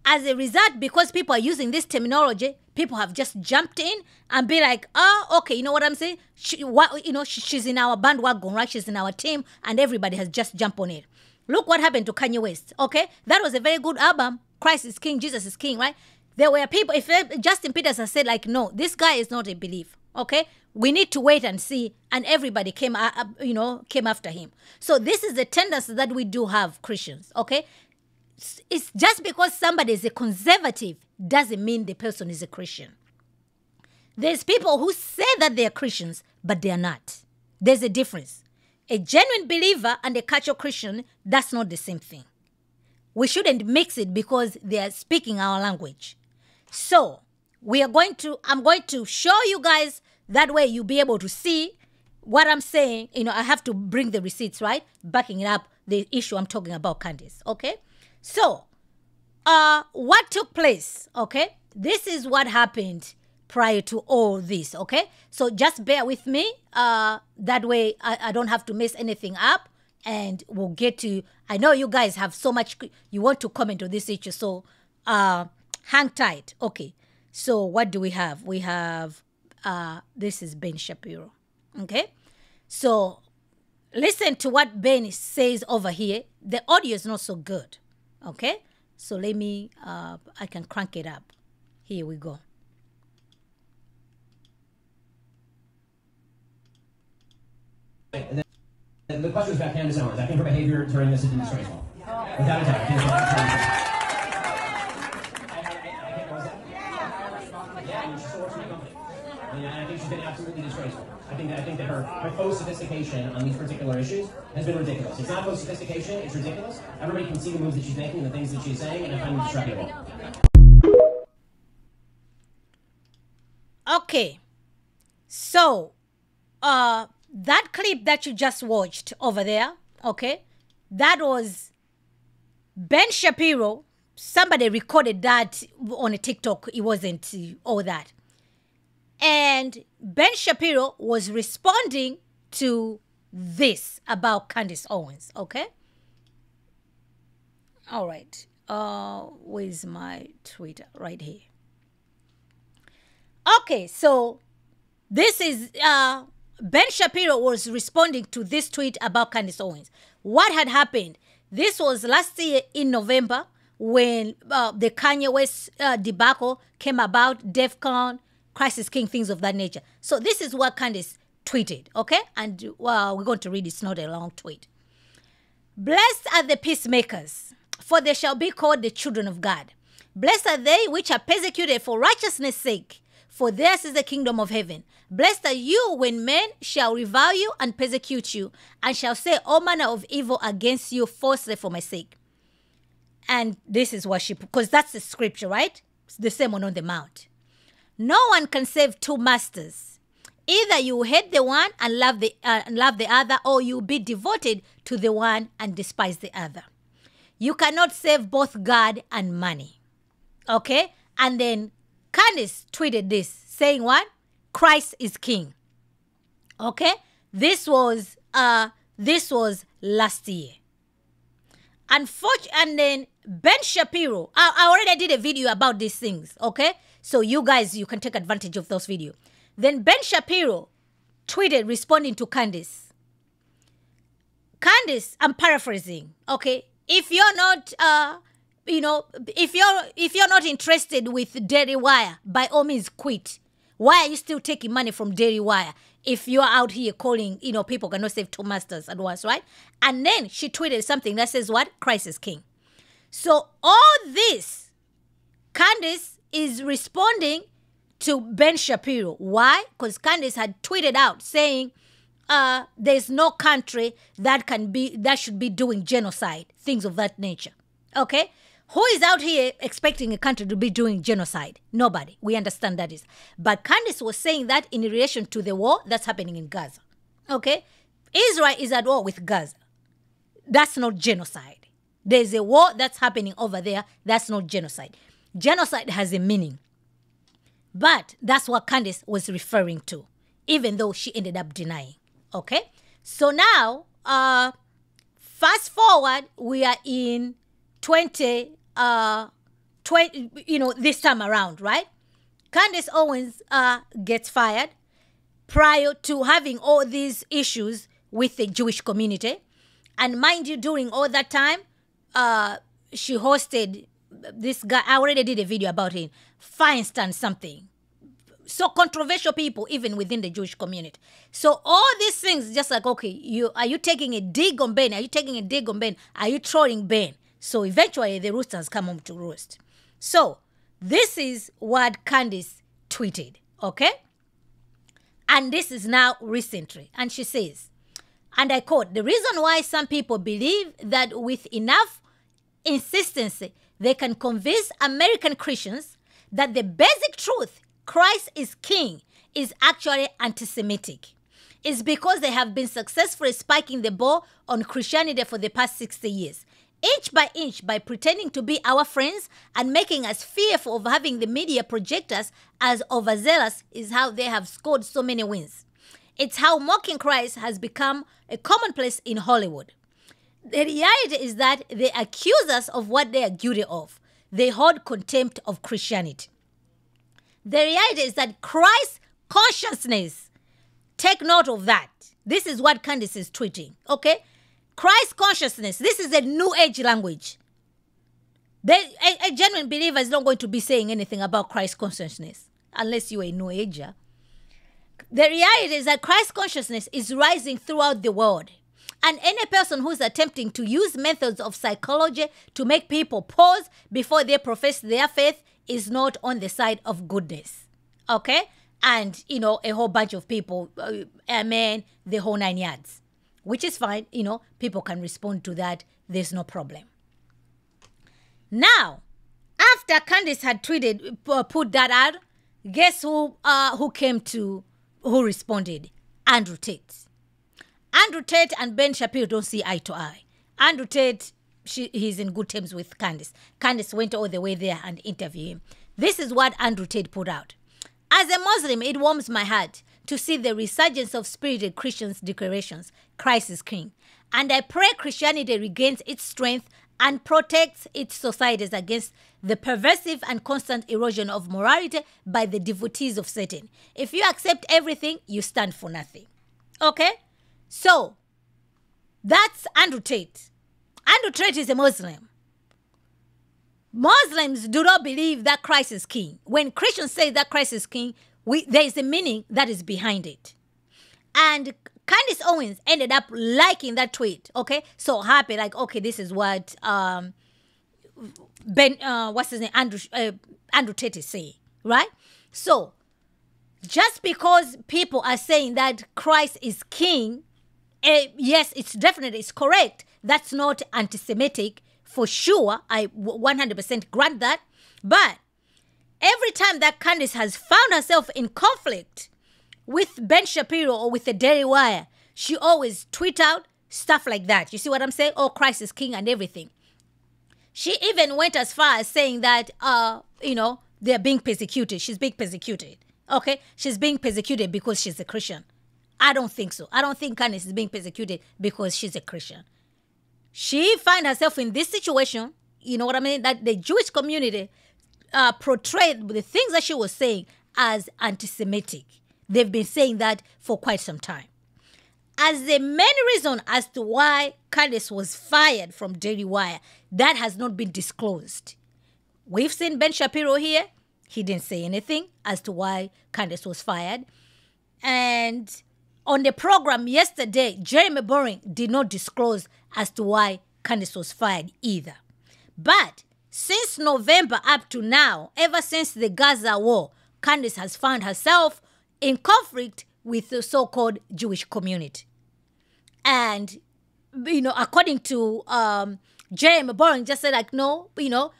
As a result, because people are using this terminology, people have just jumped in and be like, oh, okay, you know what I'm saying? She, what, you know, she, she's in our bandwagon, right? She's in our team, and everybody has just jumped on it. Look what happened to Kanye West, okay? That was a very good album. Christ is King, Jesus is King, right? There were people, if Justin Peters has said, like, no, this guy is not a believer, okay? We need to wait and see. And everybody came, uh, uh, you know, came after him. So this is the tendency that we do have, Christians, okay? It's just because somebody is a conservative doesn't mean the person is a Christian. There's people who say that they're Christians, but they're not. There's a difference. A genuine believer and a casual Christian, that's not the same thing. We shouldn't mix it because they are speaking our language. So, we are going to, I'm going to show you guys that way you'll be able to see what I'm saying. You know, I have to bring the receipts, right? Backing it up the issue I'm talking about, Candace. Okay? So, uh, what took place? Okay, this is what happened prior to all this. Okay, so just bear with me. Uh, that way I, I don't have to mess anything up, and we'll get to. I know you guys have so much you want to comment on this issue, so uh, hang tight. Okay, so what do we have? We have uh, this is Ben Shapiro. Okay, so listen to what Ben says over here. The audio is not so good. Okay, so let me, uh, I can crank it up. Here we go. And then the question was about Candace Owens. I think her behavior during this is disgraceful. Without a doubt. Yeah. And I think she's been absolutely disgraceful. I think that I think that her, her faux sophistication on these particular issues has been ridiculous. It's not faux sophistication, it's ridiculous. Everybody can see the moves that she's making and the things that she's saying, and I find them disreputable. Okay. So, uh that clip that you just watched over there, okay? That was Ben Shapiro. Somebody recorded that on a TikTok. It wasn't all that. And Ben Shapiro was responding to this about Candace Owens, okay? All right. Uh, where's my Twitter? Right here. Okay, so this is uh, Ben Shapiro was responding to this tweet about Candace Owens. What had happened? This was last year in November when uh, the Kanye West uh, debacle came about, DEF CON, Christ is King, things of that nature. So this is what Candace tweeted, okay? And well, we're going to read it. It's not a long tweet. Blessed are the peacemakers, for they shall be called the children of God. Blessed are they which are persecuted for righteousness' sake, for theirs is the kingdom of heaven. Blessed are you when men shall revile you and persecute you, and shall say all manner of evil against you falsely for my sake. And this is what she, because that's the scripture, right? It's the same one on the mount. No one can serve two masters. Either you hate the one and love the uh, love the other, or you be devoted to the one and despise the other. You cannot serve both God and money. Okay? And then Candace tweeted this, saying what? Christ is king. Okay? This was uh this was last year. Unfortunately, and then Ben Shapiro, I, I already did a video about these things, okay? So you guys, you can take advantage of those videos. Then Ben Shapiro tweeted responding to Candace. Candace, I'm paraphrasing, okay? If you're not, uh, you know, if you're if you're not interested with Daily Wire, by all means quit. Why are you still taking money from Daily Wire if you're out here calling, you know, people cannot save two masters at once, right? And then she tweeted something that says what? Christ is king. So all this, Candace is responding to Ben Shapiro. Why? Because Candace had tweeted out saying, uh, there's no country that can be that should be doing genocide, things of that nature. Okay? Who is out here expecting a country to be doing genocide? Nobody. We understand that is. But Candace was saying that in relation to the war that's happening in Gaza. Okay? Israel is at war with Gaza. That's not genocide. There's a war that's happening over there. That's not genocide. Genocide has a meaning. But that's what Candace was referring to, even though she ended up denying. Okay? So now, uh, fast forward, we are in 20, uh, 20, you know, this time around, right? Candace Owens uh, gets fired prior to having all these issues with the Jewish community. And mind you, during all that time, uh, she hosted this guy. I already did a video about him, Feinstein something. So controversial people, even within the Jewish community. So all these things, just like okay, you are you taking a dig on Ben? Are you taking a dig on Ben? Are you trolling Ben? So eventually, the roosters come home to roost. So this is what Candace tweeted. Okay. And this is now recently. And she says, and I quote, the reason why some people believe that with enough insistency they can convince American Christians that the basic truth, Christ is king, is actually anti Semitic. It's because they have been successfully spiking the ball on Christianity for the past 60 years. Inch by inch, by pretending to be our friends and making us fearful of having the media project us as overzealous, is how they have scored so many wins. It's how mocking Christ has become a commonplace in Hollywood. The reality is that they accuse us of what they are guilty of. They hold contempt of Christianity. The reality is that Christ's consciousness, take note of that. This is what Candace is tweeting, okay? Christ consciousness, this is a new age language. They, a, a genuine believer is not going to be saying anything about Christ consciousness unless you're a new ager. The reality is that Christ consciousness is rising throughout the world. And any person who's attempting to use methods of psychology to make people pause before they profess their faith is not on the side of goodness. Okay? And, you know, a whole bunch of people, uh, amen, the whole nine yards, which is fine. You know, people can respond to that. There's no problem. Now, after Candace had tweeted, uh, put that out, guess who, uh, who came to, who responded? Andrew Tate. Andrew Tate and Ben Shapiro don't see eye to eye. Andrew Tate, she, he's in good terms with Candace. Candace went all the way there and interviewed him. This is what Andrew Tate put out. As a Muslim, it warms my heart to see the resurgence of spirited Christians' declarations Christ is King. And I pray Christianity regains its strength and protects its societies against the pervasive and constant erosion of morality by the devotees of Satan. If you accept everything, you stand for nothing. Okay? So, that's Andrew Tate. Andrew Tate is a Muslim. Muslims do not believe that Christ is king. When Christians say that Christ is king, we, there is a meaning that is behind it. And Candace Owens ended up liking that tweet. Okay, so happy, like, okay, this is what um, Ben, uh, what's his name, Andrew, uh, Andrew Tate is saying, right? So, just because people are saying that Christ is king, uh, yes, it's definitely it's correct. That's not anti-Semitic for sure. I 100% grant that. But every time that Candace has found herself in conflict with Ben Shapiro or with the Daily Wire, she always tweet out stuff like that. You see what I'm saying? Oh, Christ is king and everything. She even went as far as saying that, uh, you know, they're being persecuted. She's being persecuted. Okay, she's being persecuted because she's a Christian. I don't think so. I don't think Candace is being persecuted because she's a Christian. She find herself in this situation. You know what I mean? That the Jewish community uh, portrayed the things that she was saying as anti-Semitic. They've been saying that for quite some time. As the main reason as to why Candace was fired from Daily Wire, that has not been disclosed. We've seen Ben Shapiro here. He didn't say anything as to why Candace was fired. And on the program yesterday, Jeremy Boring did not disclose as to why Candace was fired either. But since November up to now, ever since the Gaza war, Candace has found herself in conflict with the so-called Jewish community. And, you know, according to um, Jeremy Boring, just said like, no, you know,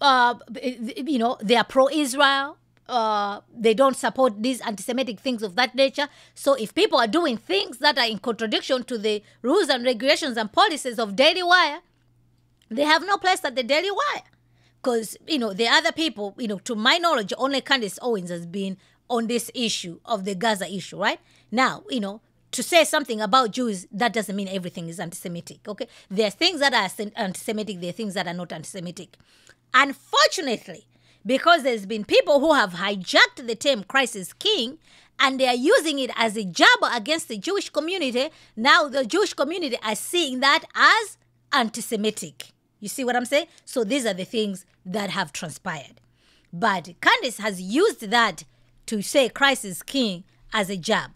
uh, you know, they are pro-Israel. Uh, they don't support these anti-Semitic things of that nature. So if people are doing things that are in contradiction to the rules and regulations and policies of Daily Wire, they have no place at the Daily Wire. Because, you know, the other people, you know, to my knowledge, only Candace Owens has been on this issue of the Gaza issue, right? Now, you know, to say something about Jews, that doesn't mean everything is anti Semitic. Okay? There are things that are anti Semitic, there are things that are not anti Semitic. Unfortunately, because there's been people who have hijacked the term Christ is King and they are using it as a jab against the Jewish community, now the Jewish community are seeing that as anti Semitic. You see what I'm saying? So these are the things that have transpired. But Candace has used that to say Christ is king as a jab,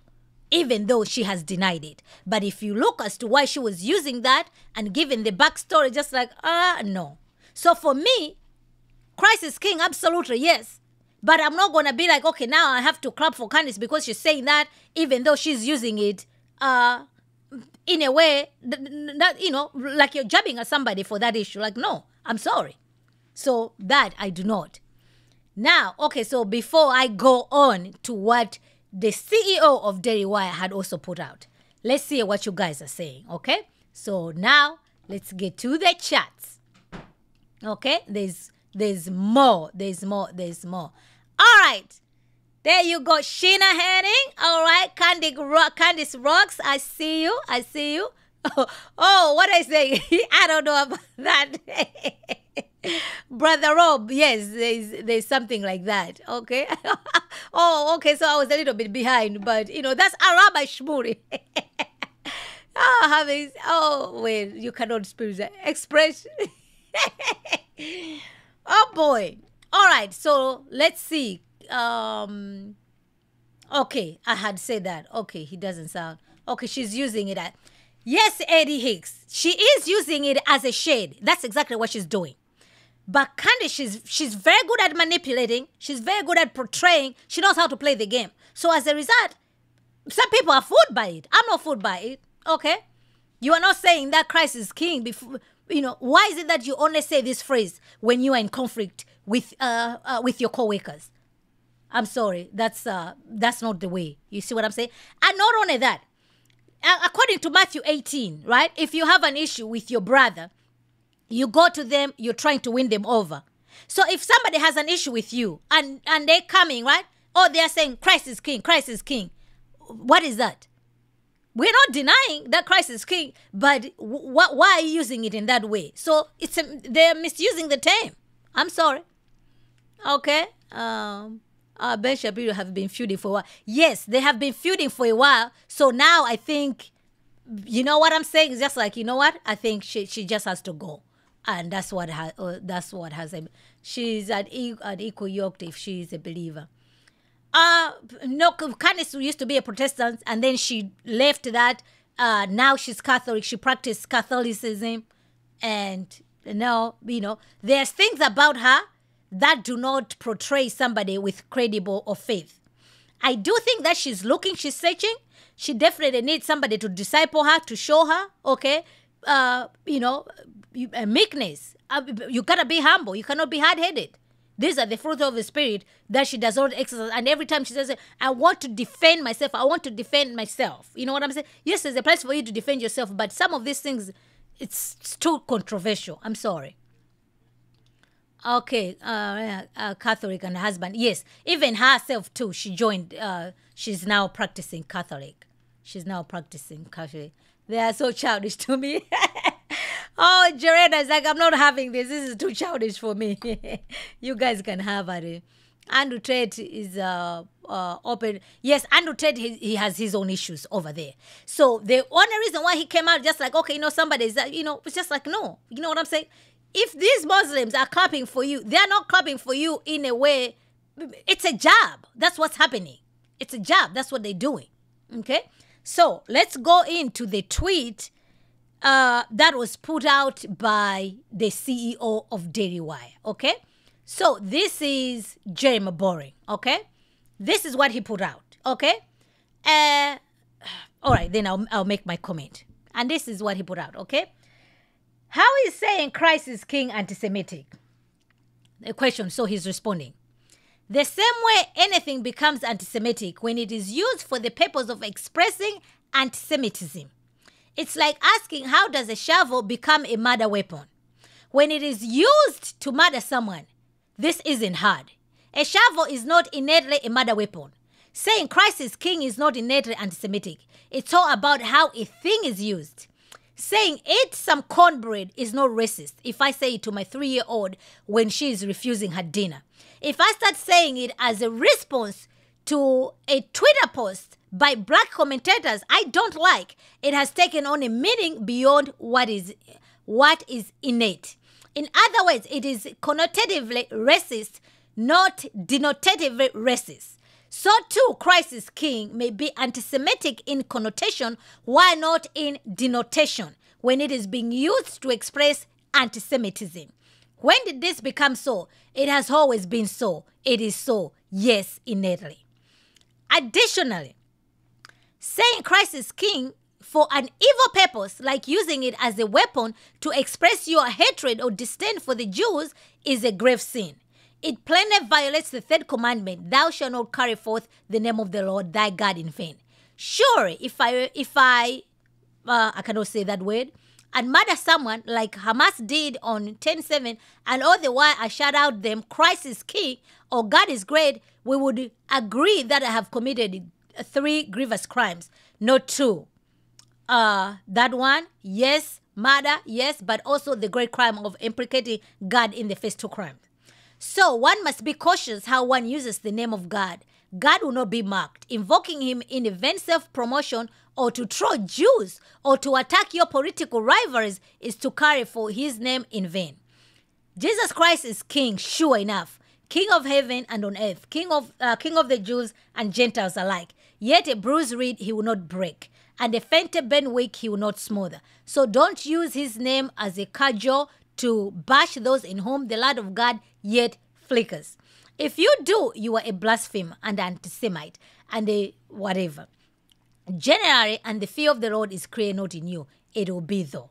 even though she has denied it. But if you look as to why she was using that and giving the backstory, just like, ah, uh, no. So for me, Christ is king, absolutely, yes. But I'm not going to be like, okay, now I have to clap for Candace because she's saying that, even though she's using it uh, in a way that, you know, like you're jabbing at somebody for that issue. Like, no, I'm sorry. So that I do not. Now, okay, so before I go on to what the CEO of Daily Wire had also put out, let's see what you guys are saying, okay? So now let's get to the chats. Okay, there's there's more, there's more, there's more. All right. There you go, Sheena Henning. All right, Candy Candice Rocks. I see you. I see you. Oh, oh what I say? I don't know about that. Brother Rob, yes, there's there's something like that. Okay. oh, okay. So I was a little bit behind, but you know that's a Rabbi Shmuley. Ah, oh, having oh well, you cannot that express. Oh boy. All right. So let's see. Um. Okay, I had said that. Okay, he doesn't sound. Okay, she's using it. At, yes, Eddie Hicks. She is using it as a shade. That's exactly what she's doing. But Candace, she's she's very good at manipulating. She's very good at portraying. She knows how to play the game. So as a result, some people are fooled by it. I'm not fooled by it. Okay, you are not saying that Christ is king. Before you know, why is it that you only say this phrase when you are in conflict with uh, uh with your coworkers? I'm sorry, that's uh that's not the way. You see what I'm saying? And not only that, according to Matthew 18, right? If you have an issue with your brother you go to them, you're trying to win them over. So if somebody has an issue with you and, and they're coming, right? Or they're saying Christ is king, Christ is king. What is that? We're not denying that Christ is king, but wh- why are you using it in that way? So it's a, they're misusing the term. I'm sorry. Okay. Um, uh, Ben Shapiro have been feuding for a while. Yes, they have been feuding for a while. So now I think, you know what I'm saying? It's just like, you know what? I think she, she just has to go and that's what has uh, that's what has a, she's an, e- an equal yoked if she's a believer. Uh no, Candace used to be a Protestant, and then she left that. Uh, now she's Catholic. She practiced Catholicism, and now you know there's things about her that do not portray somebody with credible or faith. I do think that she's looking, she's searching. She definitely needs somebody to disciple her, to show her, okay, uh, you know, meekness. Uh, you gotta be humble. You cannot be hard headed. These are the fruit of the spirit that she does not exercise. And every time she says, I want to defend myself, I want to defend myself. You know what I'm saying? Yes, there's a place for you to defend yourself, but some of these things, it's, it's too controversial. I'm sorry. Okay, uh, uh, Catholic and husband. Yes, even herself too. She joined. Uh, she's now practicing Catholic. She's now practicing Catholic. They are so childish to me. oh, Jarena is like, I'm not having this. This is too childish for me. you guys can have it. Andrew Tate is uh, uh, open. Yes, Andrew Tate, he, he, has his own issues over there. So the only reason why he came out just like, okay, you know, somebody is, you know, it's just like, no. You know what I'm saying? If these Muslims are clapping for you, they're not clapping for you in a way, it's a job. That's what's happening. It's a job. That's what they're doing. Okay? So let's go into the tweet uh, that was put out by the CEO of Daily Wire. Okay, so this is Jeremy Boring. Okay, this is what he put out. Okay, uh, all right, then I'll, I'll make my comment. And this is what he put out. Okay, how is saying Christ is King anti-Semitic? A question. So he's responding. The same way anything becomes anti Semitic when it is used for the purpose of expressing anti Semitism. It's like asking how does a shovel become a murder weapon? When it is used to murder someone, this isn't hard. A shovel is not innately a murder weapon. Saying Christ is king is not innately anti Semitic. It's all about how a thing is used. Saying eat some cornbread is not racist if I say it to my three year old when she is refusing her dinner. If I start saying it as a response to a Twitter post by black commentators I don't like, it has taken on a meaning beyond what is what is innate. In other words, it is connotatively racist, not denotatively racist. So too, Christ is king may be anti Semitic in connotation, why not in denotation, when it is being used to express anti Semitism. When did this become so? It has always been so. It is so, yes, innately. Additionally, saying Christ is king for an evil purpose, like using it as a weapon to express your hatred or disdain for the Jews, is a grave sin. It plainly violates the third commandment: "Thou shalt not carry forth the name of the Lord thy God in vain." Sure, if I if I uh, I cannot say that word and murder someone like Hamas did on 10-7 and all the while I shout out them Christ is king or God is great, we would agree that I have committed three grievous crimes, not two uh, that one, yes, murder, yes, but also the great crime of implicating God in the first two crimes. So one must be cautious how one uses the name of God. God will not be mocked. Invoking him in a vain self promotion or to throw Jews or to attack your political rivals is to carry for his name in vain. Jesus Christ is king, sure enough, king of heaven and on earth, king of, uh, king of the Jews and Gentiles alike. Yet a bruised reed he will not break and a fainted bent weak he will not smother. So don't use his name as a cudgel to bash those in whom the light of God yet flickers. If you do, you are a blasphemer and anti-Semite and a whatever. Generally, and the fear of the Lord is clear not in you. It will be though.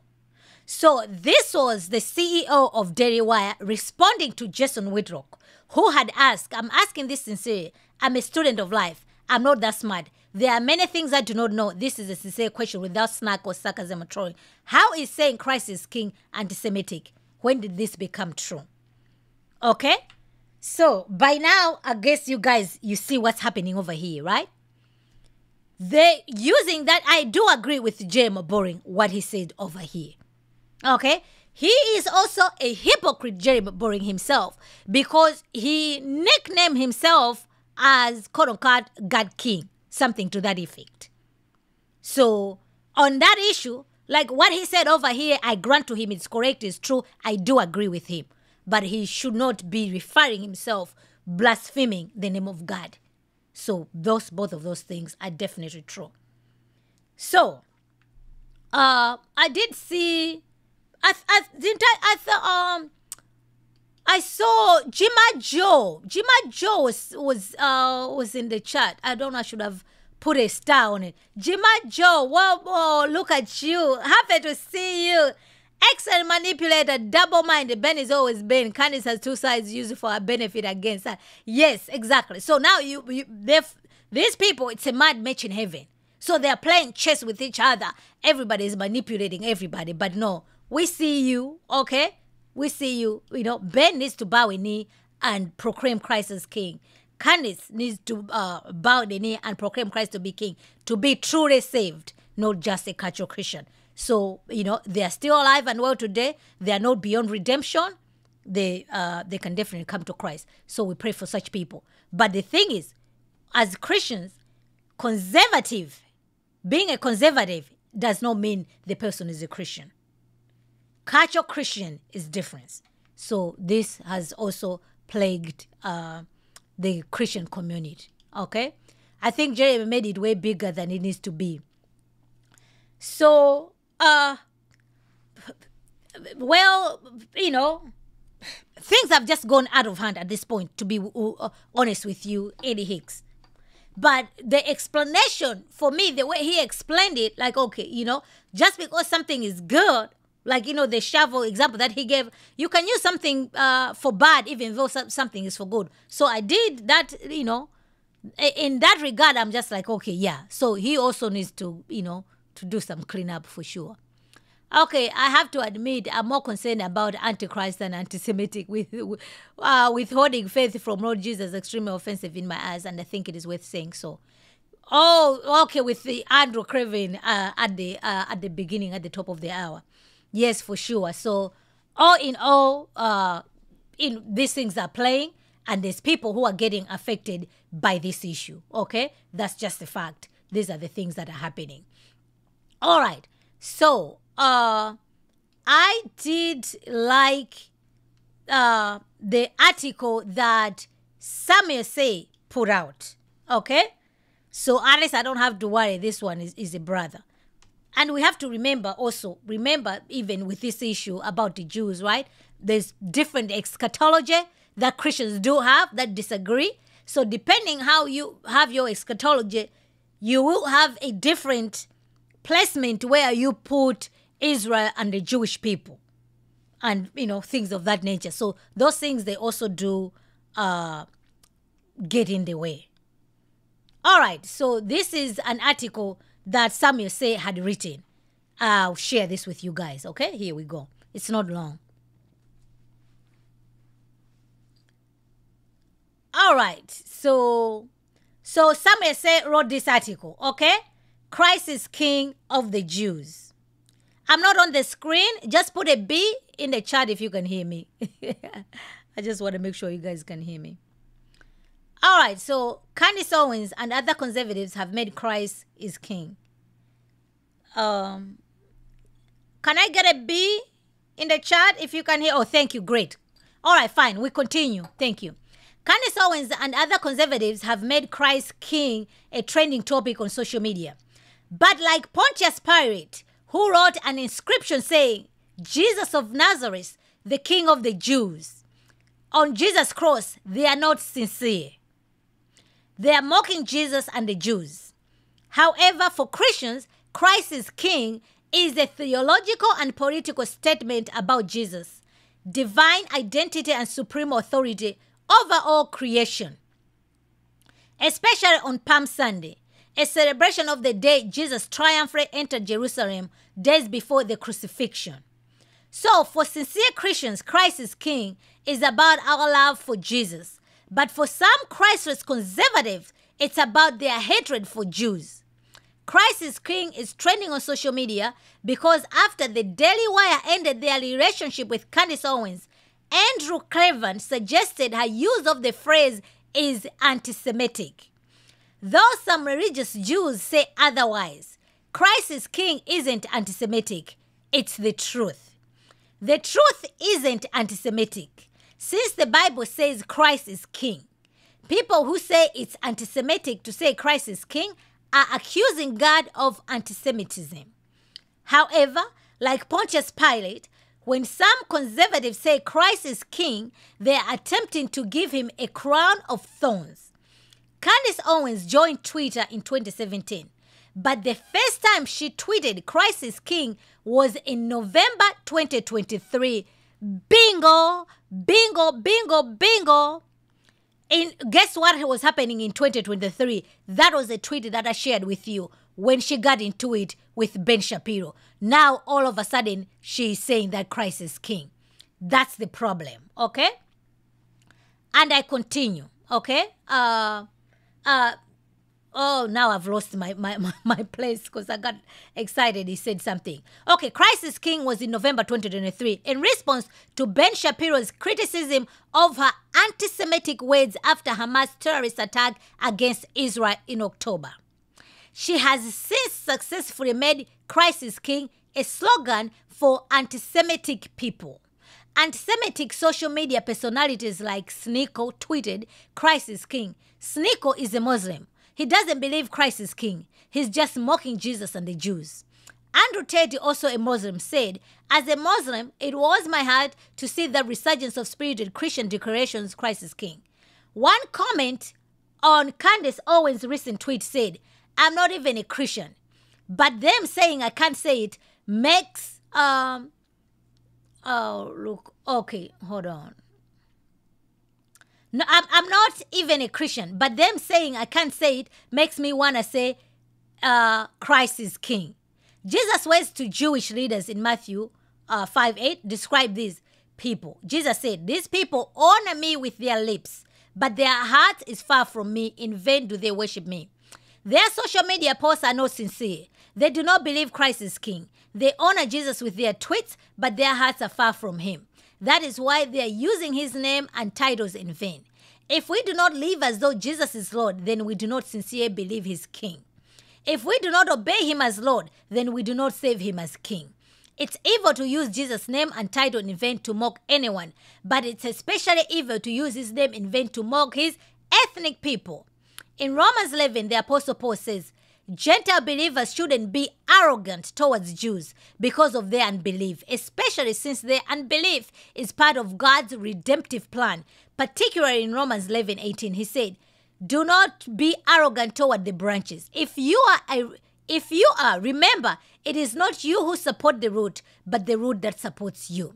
So this was the CEO of Daily Wire responding to Jason Whitlock, who had asked, I'm asking this sincerely, I'm a student of life. I'm not that smart. There are many things I do not know. This is a sincere question without snack or sarcasm or trolling. How is saying Christ is king anti Semitic? When did this become true? Okay? So by now, I guess you guys, you see what's happening over here, right? They using that, I do agree with Jeremy Boring, what he said over here. Okay? He is also a hypocrite, Jeremy Boring himself, because he nicknamed himself as quote unquote God King something to that effect. So, on that issue, like what he said over here, I grant to him it's correct, it's true. I do agree with him. But he should not be referring himself blaspheming the name of God. So those both of those things are definitely true. So uh I did see I I didn't I, I thought um I saw Jima Joe. Jima Joe was was uh was in the chat. I don't know. I should have put a star on it. Jima Joe. Whoa, whoa! Look at you. Happy to see you. Excellent manipulator, double-minded. Ben is always Ben. Candace has two sides used for her benefit against her. Yes, exactly. So now you, you these people, it's a mad match in heaven. So they're playing chess with each other. Everybody is manipulating everybody. But no, we see you, okay? We see you. You know, Ben needs to bow a knee and proclaim Christ as king. Candace needs to uh, bow the knee and proclaim Christ to be king, to be truly saved, not just a casual Christian. So, you know, they are still alive and well today. They are not beyond redemption. They, uh, they can definitely come to Christ. So we pray for such people. But the thing is, as Christians, conservative, being a conservative does not mean the person is a Christian. Culture Christian is different. So this has also plagued uh, the Christian community. Okay, I think Jeremy made it way bigger than it needs to be. So, uh, well, you know, things have just gone out of hand at this point. To be honest with you, Eddie Hicks. But the explanation for me, the way he explained it, like, okay, you know, just because something is good like you know the shovel example that he gave you can use something uh, for bad even though something is for good so i did that you know in that regard i'm just like okay yeah so he also needs to you know to do some cleanup for sure Okay, I have to admit, I'm more concerned about Antichrist than anti-Semitic. With uh, withholding faith from Lord Jesus, extremely offensive in my eyes, and I think it is worth saying so. Oh, okay, with the Andrew Klavan uh, at the uh, at the beginning, at the top of the hour. Yes, for sure. So, all in all, uh, in these things are playing, and there's people who are getting affected by this issue. Okay, that's just a fact. These are the things that are happening. All right. So, uh, I did like uh, the article that Samuel Sey put out. Okay? So, at least I don't have to worry. This one is, is a brother. And we have to remember also, remember even with this issue about the Jews, right? There's different eschatology that Christians do have that disagree. So, depending how you have your eschatology, you will have a different placement where you put Israel and the Jewish people and you know things of that nature. So those things they also do uh, get in the way. All right, so this is an article that Samuel Sey had written. I'll share this with you guys. Okay, here we go. It's not long. All right, so so Samuel Sey wrote this article. Okay, Christ is King of the Jews. I'm not on the screen. Just put a B in the chat if you can hear me. I just want to make sure you guys can hear me. All right, so Candace Owens and other conservatives have made Christ is king. Um, can I get a B in the chat if you can hear? Oh, thank you. Great. All right, fine. We continue. Thank you. Candace Owens and other conservatives have made Christ king a trending topic on social media. But like Pontius Pilate, who wrote an inscription saying, Jesus of Nazareth, the King of the Jews, on Jesus' cross, they are not sincere. They are mocking Jesus and the Jews. However, for Christians, Christ is King is a theological and political statement about Jesus, divine identity and supreme authority over all creation. Especially on Palm Sunday, a celebration of the day Jesus triumphantly entered Jerusalem days before the crucifixion. So, for sincere Christians, Christ is King is about our love for Jesus. But for some Christless conservatives, it's about their hatred for Jews. Christ is King is trending on social media because after the Daily Wire ended their relationship with Candace Owens, Andrew Klavan suggested her use of the phrase is anti Semitic. Though some religious Jews say otherwise, Christ is King isn't anti Semitic, it's the truth. The truth isn't anti Semitic, since the Bible says Christ is King. People who say it's anti Semitic to say Christ is King are accusing God of anti Semitism. However, like Pontius Pilate, when some conservatives say Christ is King, they are attempting to give him a crown of thorns. Candace Owens joined Twitter in 2017, but the first time she tweeted Christ is King was in November 2023. Bingo, bingo, bingo, bingo. And guess what was happening in 2023? That was a tweet that I shared with you when she got into it with Ben Shapiro. Now, all of a sudden, she's saying that Christ is king. That's the problem, okay? And I continue, okay? Uh, uh, oh, now I've lost my, my, my, place because I got excited. He said something. Okay, Christ is King was in November 2023 in response to Ben Shapiro's criticism of her anti Semitic words after Hamas terrorist attack against Israel in October. She has since successfully made Christ is King a slogan for anti Semitic people. Anti Semitic social media personalities like Sneako tweeted, Christ is King. Sneako is a Muslim. He doesn't believe Christ is King. He's just mocking Jesus and the Jews. Andrew Tate, also a Muslim, said, As a Muslim, it was my heart to see the resurgence of spirited Christian declarations Christ is King. One comment on Candace Owens' recent tweet said, I'm not even a Christian. But them saying I can't say it makes um Oh, look. Okay, hold on. No, I'm, I'm not even a Christian, but them saying I can't say it makes me want to say uh, Christ is king. Jesus' words to Jewish leaders in Matthew uh, 5 8 describe these people. Jesus said, These people honor me with their lips, but their heart is far from me. In vain do they worship me. Their social media posts are not sincere. They do not believe Christ is king. They honor Jesus with their tweets, but their hearts are far from him. That is why they are using his name and titles in vain. If we do not live as though Jesus is Lord, then we do not sincerely believe he's king. If we do not obey him as Lord, then we do not save him as king. It's evil to use Jesus' name and title in vain to mock anyone, but it's especially evil to use his name in vain to mock his ethnic people. In Romans 11, the Apostle Paul says, Gentile believers shouldn't be arrogant towards Jews because of their unbelief, especially since their unbelief is part of God's redemptive plan. Particularly in Romans 11 18, he said, Do not be arrogant toward the branches. If you are if you are, remember, it is not you who support the root, but the root that supports you.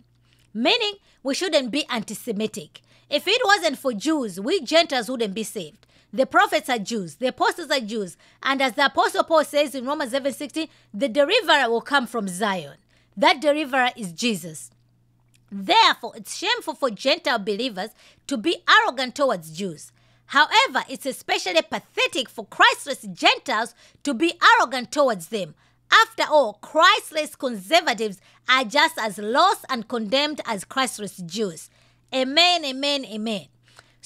Meaning, we shouldn't be anti Semitic. If it wasn't for Jews, we Gentiles wouldn't be saved. The prophets are Jews, the apostles are Jews, and as the apostle Paul says in Romans 7 16, the deliverer will come from Zion. That deliverer is Jesus. Therefore, it's shameful for Gentile believers to be arrogant towards Jews. However, it's especially pathetic for Christless Gentiles to be arrogant towards them. After all, Christless conservatives are just as lost and condemned as Christless Jews. Amen, amen, amen.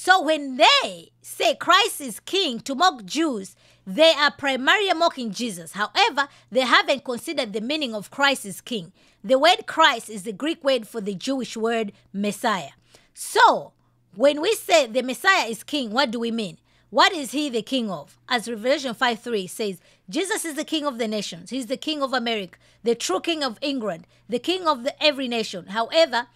So when they say Christ is king to mock Jews, they are primarily mocking Jesus. However, they haven't considered the meaning of Christ is king. The word Christ is the Greek word for the Jewish word Messiah. So, when we say the Messiah is king, what do we mean? What is he the king of? As Revelation 5 3 says, Jesus is the king of the nations. He's the king of America, the true king of England, the king of the every nation. However,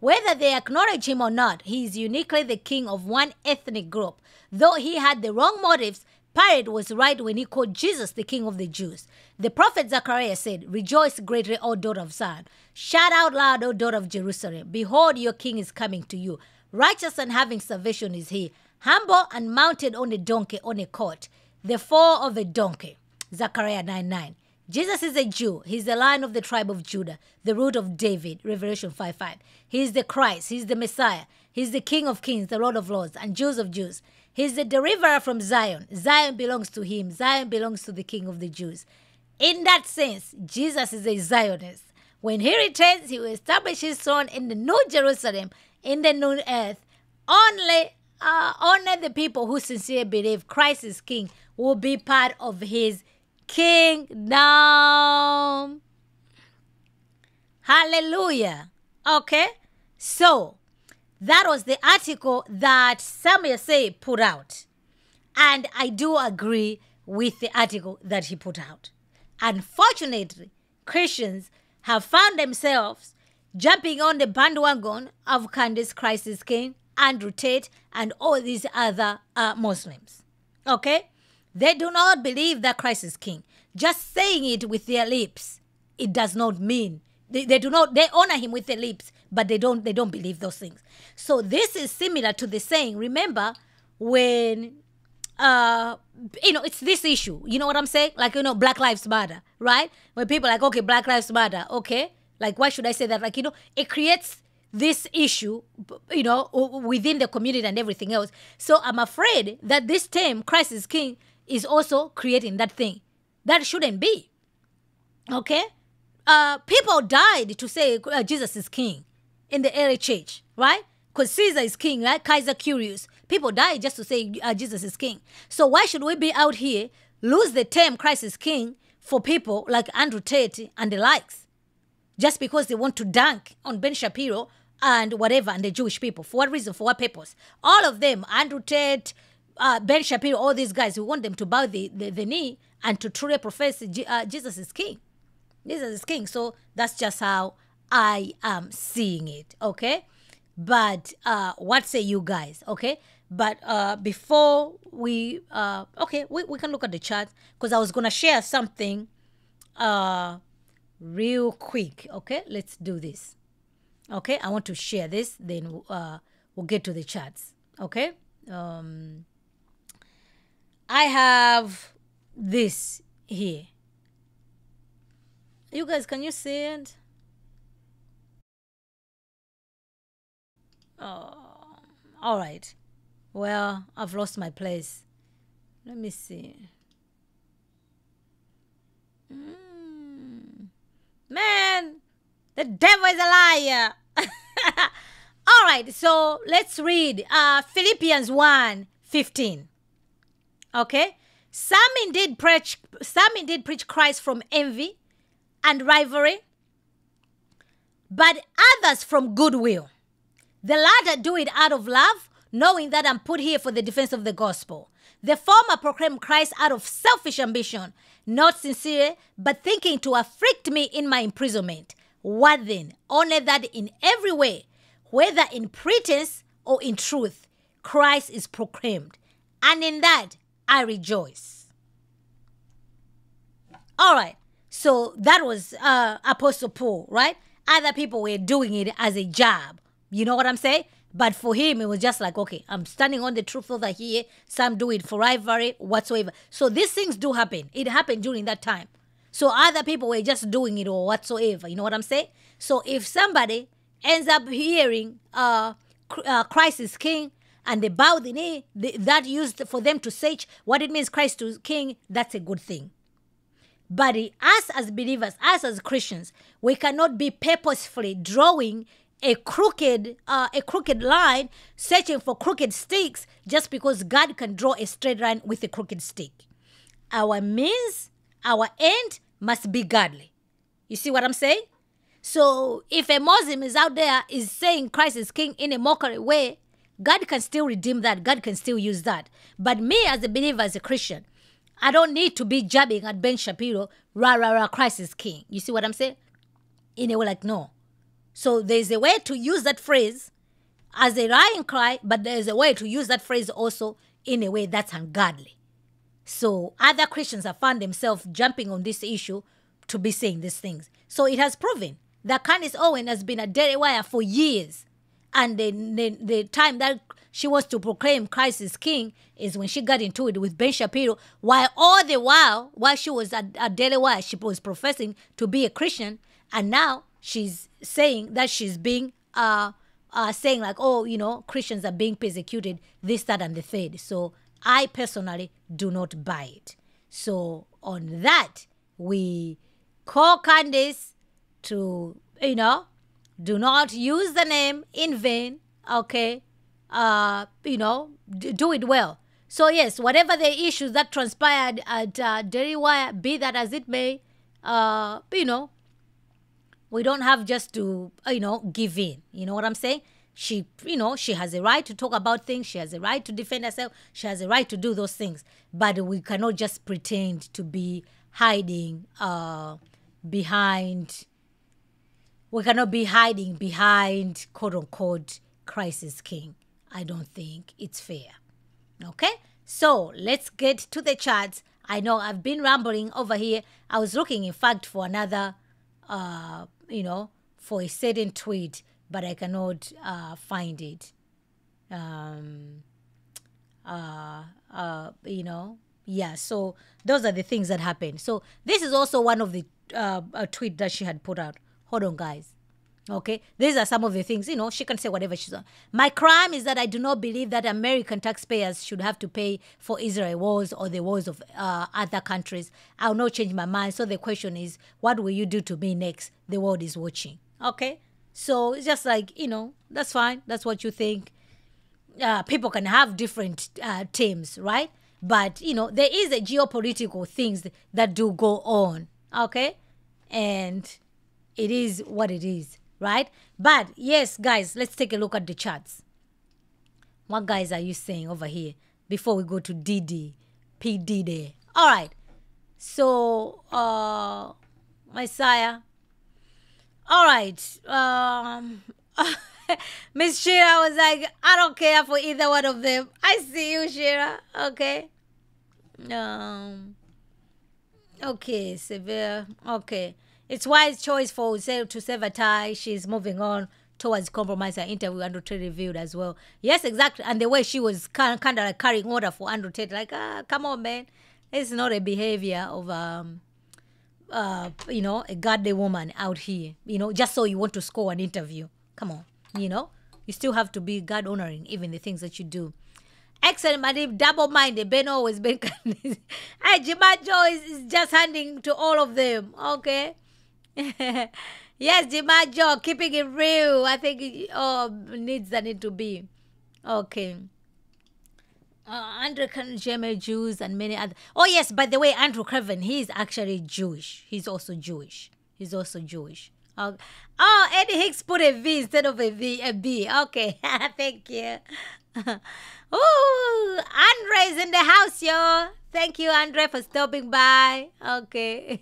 whether they acknowledge him or not, he is uniquely the king of one ethnic group. Though he had the wrong motives, Pilate was right when he called Jesus the king of the Jews. The prophet Zechariah said, Rejoice greatly, O daughter of Zion. Shout out loud, O daughter of Jerusalem. Behold, your king is coming to you. Righteous and having salvation is he, humble and mounted on a donkey, on a colt, the fall of a donkey. Zechariah 9 9. Jesus is a Jew. He's the lion of the tribe of Judah, the root of David. Revelation 5 5. He is the Christ. He's the Messiah. He's the King of kings, the Lord of lords, and Jews of Jews. He's the deliverer from Zion. Zion belongs to him. Zion belongs to the King of the Jews. In that sense, Jesus is a Zionist. When he returns, he will establish his throne in the New Jerusalem in the new earth, only uh, only the people who sincerely believe Christ is King will be part of His kingdom. Hallelujah. Okay, so that was the article that Samuel Sey put out, and I do agree with the article that he put out. Unfortunately, Christians have found themselves jumping on the bandwagon of Candace Christ is King, Andrew Tate, and all these other uh, Muslims. Okay? They do not believe that Christ is king. Just saying it with their lips, it does not mean they, they do not they honor him with their lips, but they don't they don't believe those things. So this is similar to the saying. Remember when uh you know it's this issue you know what i'm saying like you know black lives matter right when people like okay black lives matter okay like, why should I say that? Like, you know, it creates this issue, you know, within the community and everything else. So I'm afraid that this term, Christ is King, is also creating that thing. That shouldn't be. Okay? Uh, people died to say uh, Jesus is King in the early church, right? Because Caesar is king, right? Kaisar Kyrios. People died just to say uh, Jesus is king. So why should we be out here lose the term Christ is king for people like Andrew Tate and the likes? just because they want to dunk on Ben Shapiro and whatever, and the Jewish people. For what reason? For what purpose? All of them, Andrew Tate, uh, Ben Shapiro, all these guys, we want them to bow the, the, the knee and to truly profess uh, Jesus is king. Jesus is king. So that's just how I am seeing it, okay? But uh, what say you guys, okay? But uh, before we, uh, okay, we, we can look at the chart because I was going to share something uh, real quick. Okay, let's do this. Okay, I want to share this, then uh, we'll get to the charts. Okay, um, I have this here. You guys, can you see it? Oh, all right. Well, I've lost my place. Let me see. Mm. Man, the devil is a liar. all right, so let's read uh, Philippians 1 15. Okay? Some indeed preach some indeed preach Christ from envy and rivalry, but others from goodwill. The latter do it out of love, knowing that I'm put here for the defense of the gospel. The former proclaim Christ out of selfish ambition, not sincere, but thinking to afflict me in my imprisonment. What then? Only that in every way, whether in pretense or in truth, Christ is proclaimed, and in that I rejoice. All right. So that was uh, Apostle Paul, right? Other people were doing it as a job. You know what I'm saying? But for him, it was just like, okay, I'm standing on the truth over here. Some do it for rivalry, whatsoever. So these things do happen. It happened during that time. So other people were just doing it or whatsoever. You know what I'm saying? So if somebody ends up hearing uh, uh, Christ is King and they bow the knee, that used for them to search what it means Christ is King, that's a good thing. But us as believers, us as Christians, we cannot be purposefully drawing a crooked uh, a crooked line searching for crooked sticks just because god can draw a straight line with a crooked stick. Our means our end must be godly. You see what i'm saying? So if a muslim is out there is saying christ is king in a mockery way god can still redeem that god can still use that but me as a believer as a christian i don't need to be jabbing at ben shapiro rah rah rah christ is king you see what i'm saying in a way like no so there's a way to use that phrase as a rallying cry, but there's a way to use that phrase also in a way that's ungodly. So other Christians have found themselves jumping on this issue to be saying these things. So it has proven that Candace Owen has been a Daily Wire for years. And the, the, the time that she wants to proclaim Christ is king is when she got into it with Ben Shapiro. While all the while, while she was at, a daily wire, she was professing to be a Christian. And now she's saying that she's being uh, uh saying like oh you know christians are being persecuted this that and the third so i personally do not buy it so on that we call candace to you know do not use the name in vain okay uh you know do it well so yes whatever the issues that transpired at uh, Daily Wire, be that as it may uh you know we don't have just to, uh, you know, give in. You know what I'm saying? She, you know, she has a right to talk about things. She has a right to defend herself. She has a right to do those things. But we cannot just pretend to be hiding uh, behind. We cannot be hiding behind quote unquote Christ is King. I don't think it's fair. Okay? So let's get to the charts. I know I've been rambling over here. I was looking, in fact, for another uh, you know, for a certain tweet, but I cannot uh, find it. Um, uh, uh, you know, yeah. So those are the things that happened. So this is also one of the uh, a tweet that she had put out. Hold on, guys. Okay, these are some of the things, you know, she can say whatever she's on. My crime is that I do not believe that American taxpayers should have to pay for Israel wars or the wars of uh, other countries. I'll not change my mind. So the question is, what will you do to me next? The world is watching. Okay, so it's just like, you know, that's fine. That's what you think. Uh, people can have different uh, teams, right? But, you know, there is a geopolitical things that do go on. Okay, and it is what it is right? But yes, guys, let's take a look at the charts. What guys are you saying over here before we go to DD, PD there? All right. So, uh, Messiah. All right. Um, Miss Shira was like, I don't care for either one of them. I see you, Shira. Okay. Um. Okay, severe. Okay. It's wise choice for Uzel to save a tie. She's moving on towards compromise her interview Andrew Tate revealed as well. Yes, exactly. And the way she was kind, kind of like carrying order for Andrew Tate, like, ah, come on, man. It's not a behavior of um uh, you know, a godly woman out here, you know, just so you want to score an interview. Come on, you know, you still have to be God honoring, even the things that you do. Excellent, Madam. Double minded. Ben always been. hey, Jimajo is, is just handing to all of them. Okay. yes, Jimajo, keeping it real. I think it oh, needs that need to be. Okay. Uh, Andrew Jemel Jews and many other. Oh yes, by the way, Andrew Klavan, he's actually Jewish. He's also Jewish. He's also Jewish. Oh, oh Eddie Hicks put a V instead of a V, a B. Okay, thank you. Ooh, Andre's in the house, yo. Thank you, Andre, for stopping by. Okay.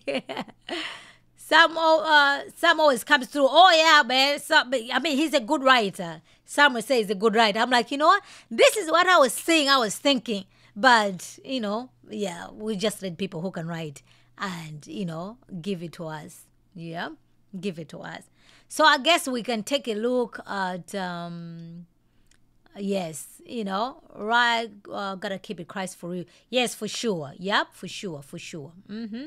Some uh, some always comes through. Oh yeah, man. Some, I mean, he's a good writer. Some would say he's a good writer. I'm like, you know what? This is what I was saying. I was thinking, but you know, yeah, we just need people who can write and you know give it to us. Yeah, give it to us. So I guess we can take a look at. um Yes, you know, right? Uh, gotta keep it Christ for you. Yes, for sure. Yep, for sure, for sure. Mm-hmm.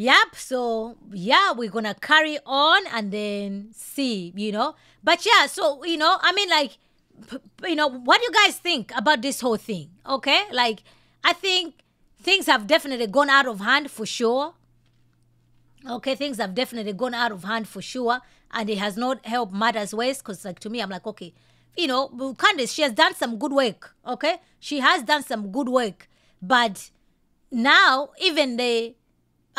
Yep. So yeah, we're gonna carry on and then see, you know. But yeah, so you know, I mean, like, you know, what do you guys think about this whole thing? Okay, like, I think things have definitely gone out of hand for sure. Okay, things have definitely gone out of hand for sure, and it has not helped matters ways. Because, like, to me, I'm like, okay, you know, Candace, she has done some good work. Okay, she has done some good work, but now even the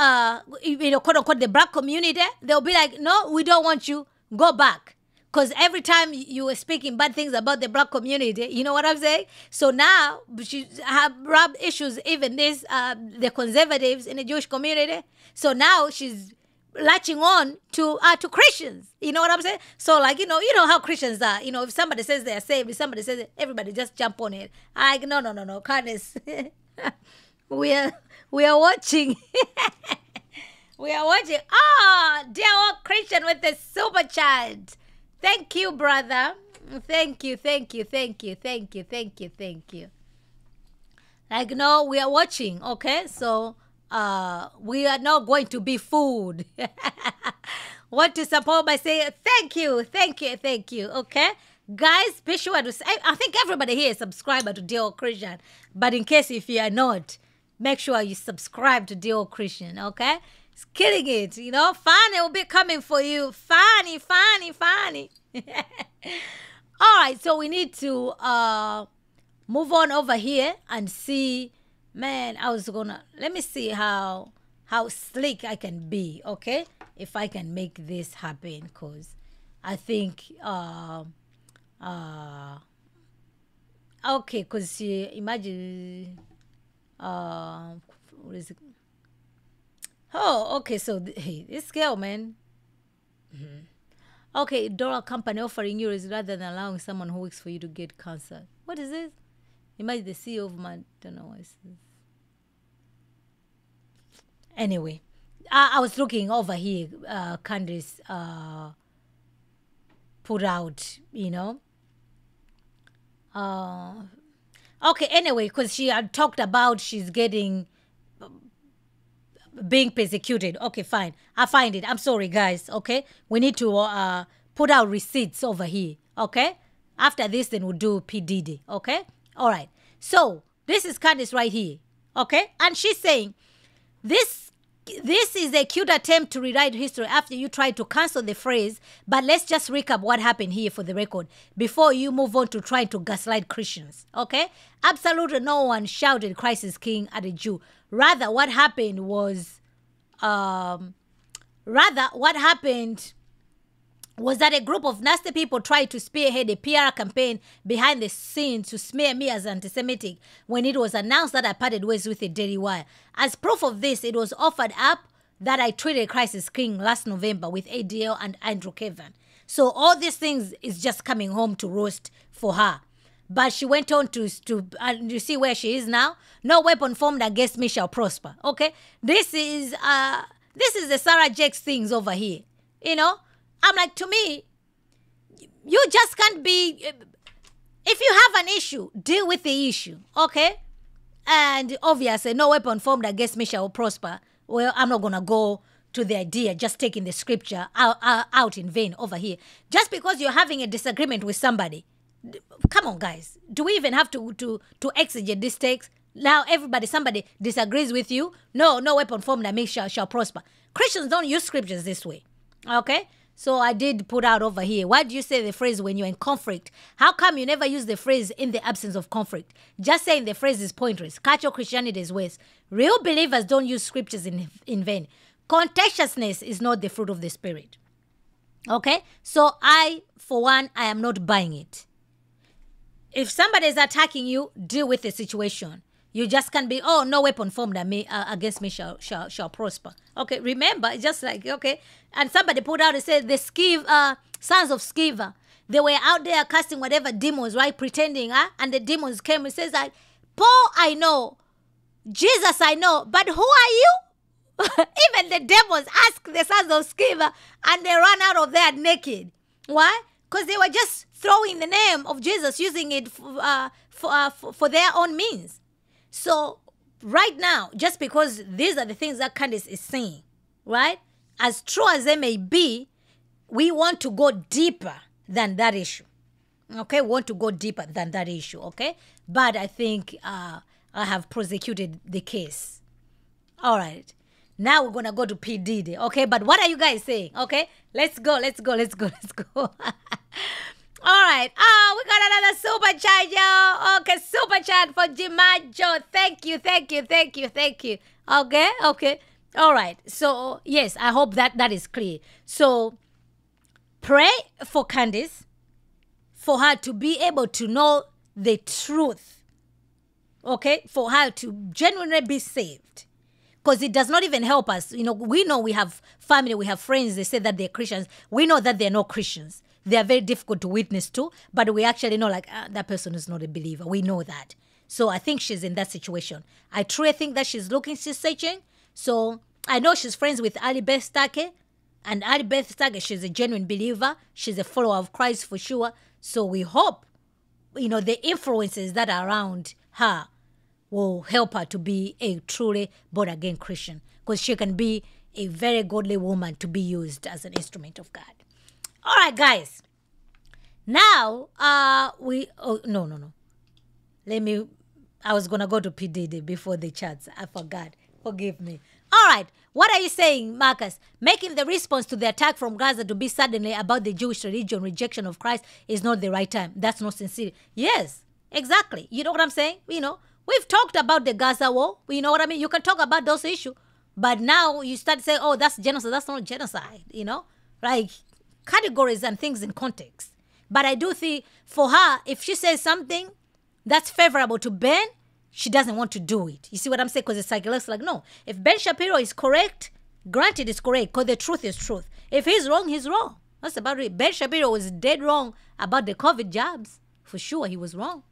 uh, you know, quote unquote, the black community, they'll be like, no, we don't want you, go back. Because every time you were speaking bad things about the black community, you know what I'm saying? So now she have rub issues, even this, uh, the conservatives in the Jewish community. So now she's latching on to uh, to Christians. You know what I'm saying? So like you know, you know how Christians are. You know, if somebody says they're saved, if somebody says it, everybody just jump on it. Like no, no, no, no, kindness. we are we are watching. we are watching. Oh, dear old Christian with the super chat. Thank you, brother. Thank you, thank you, thank you, thank you, thank you, thank you. Like no, we are watching. Okay, so uh, we are not going to be fooled. Want to support by saying thank you, thank you, thank you. Okay, guys, be sure to. Say, I think everybody here is subscriber to Dear Christian, but in case if you are not, make sure you subscribe to Dear Christian. Okay, it's killing it. You know, Fanny will be coming for you. Fanny, Fanny, Fanny. All right, so we need to uh, move on over here and see man i was gonna let me see how how slick i can be okay if i can make this happen because i think uh uh okay because imagine uh what is it oh okay so th- hey this girl man mm-hmm. okay dollar company offering you is rather than allowing someone who works for you to get cancer what is this Imagine the CEO of man. Don't know what this. Anyway, I, I was looking over here. Uh, Candace uh, put out, you know. Uh, okay. Anyway, because she had talked about she's getting being persecuted. Okay, fine. I find it. I'm sorry, guys. Okay, we need to uh, put out receipts over here. Okay. After this, then we'll do P Diddy. Okay. All right. So this is Candace right here. Okay? And she's saying this this is a cute attempt to rewrite history after you try to cancel the phrase, but let's just recap what happened here for the record before you move on to trying to gaslight Christians. Okay? Absolutely no one shouted Christ is king at a Jew. Rather, what happened was um rather what happened was that a group of nasty people tried to spearhead a PR campaign behind the scenes to smear me as anti Semitic when it was announced that I parted ways with the Daily Wire. As proof of this, it was offered up that I tweeted Christ is King last November with ADL and Andrew Klavan. So all these things is just coming home to roast for her. But she went on to, to and you see where she is now? No weapon formed against me shall prosper. Okay? This is, uh, this is the Sarah Jakes things over here. You know? I'm like, to me, you just can't be. If you have an issue, deal with the issue, okay? And obviously, no weapon formed against me shall prosper. well, I'm not gonna go to the idea just taking the scripture out, out, in vain over here. Just because you're having a disagreement with somebody, come on, guys. Do we even have to to to exegete this text? Now everybody, somebody disagrees with you. No, no weapon formed against me shall, shall prosper. Christians don't use scriptures this way. Okay? So I did put out over here. Why do you say the phrase when you're in conflict? How come you never use the phrase in the absence of conflict? Just saying the phrase is pointless. Cut your Christianity's ways. Real believers don't use scriptures in, in vain. Contentiousness is not the fruit of the spirit. Okay? So I, for one, I am not buying it. If somebody is attacking you, deal with the situation. You just can't be, oh, no weapon formed uh, against me shall, shall shall prosper. Okay, remember, it's just like, okay. And somebody put out and said, the Skiv, uh, sons of Sceva, they were out there casting whatever demons, right? Pretending, huh? And the demons came and says like, Paul, I know. Jesus, I know. But who are you? Even the devils ask the sons of Sceva and they run out of there naked. Why? Because they were just throwing the name of Jesus, using it f- uh, for, uh, for, for their own means. So, right now, just because these are the things that Candace is saying, right? As true as they may be, we want to go deeper than that issue. Okay, want to go deeper than that issue. Okay, but I think uh, I have prosecuted the case. All right. Now we're gonna go to P Diddy. Okay, but what are you guys saying? Okay, let's go, let's go, let's go, let's go. All right. Oh, we got another super chat, yo. Okay, super chat for Jimajo. Thank you, thank you, thank you, thank you. Okay, okay. All right. So yes, I hope that that is clear. So pray for Candace for her to be able to know the truth. Okay, for her to genuinely be saved. Because it does not even help us. You know, we know we have family, we have friends, they say that they're Christians. We know that they're not Christians. They are very difficult to witness to, but we actually know, like, ah, that person is not a believer. We know that. So I think she's in that situation. I truly think that she's looking, she's searching. So I know she's friends with Allie Beth Stuckey. And Allie Beth Stuckey, she's a genuine believer. She's a follower of Christ for sure. So we hope, you know, the influences that are around her will help her to be a truly born again Christian. Because she can be a very godly woman to be used as an instrument of God. All right, guys. Now, uh, we, oh, no, no, no. Let me, I was going to go to P Diddy before the chats. I forgot. Forgive me. All right. What are you saying, Marcus? Making the response to the attack from Gaza to be suddenly about the Jewish religion rejection of Christ is not the right time. That's not sincere. Yes, exactly. You know what I'm saying? You know, we've talked about the Gaza war. You know what I mean? You can talk about those issues. But now you start saying, oh, that's genocide. That's not genocide. You know? Like categories and things in context. But I do think for her, if she says something that's favorable to Ben, she doesn't want to do it. You see what I'm saying? Because the psychologist like, no, if Ben Shapiro is correct, granted it's correct, because the truth is truth. If he's wrong, he's wrong. That's about it. Ben Shapiro was dead wrong about the COVID jobs. For sure, he was wrong.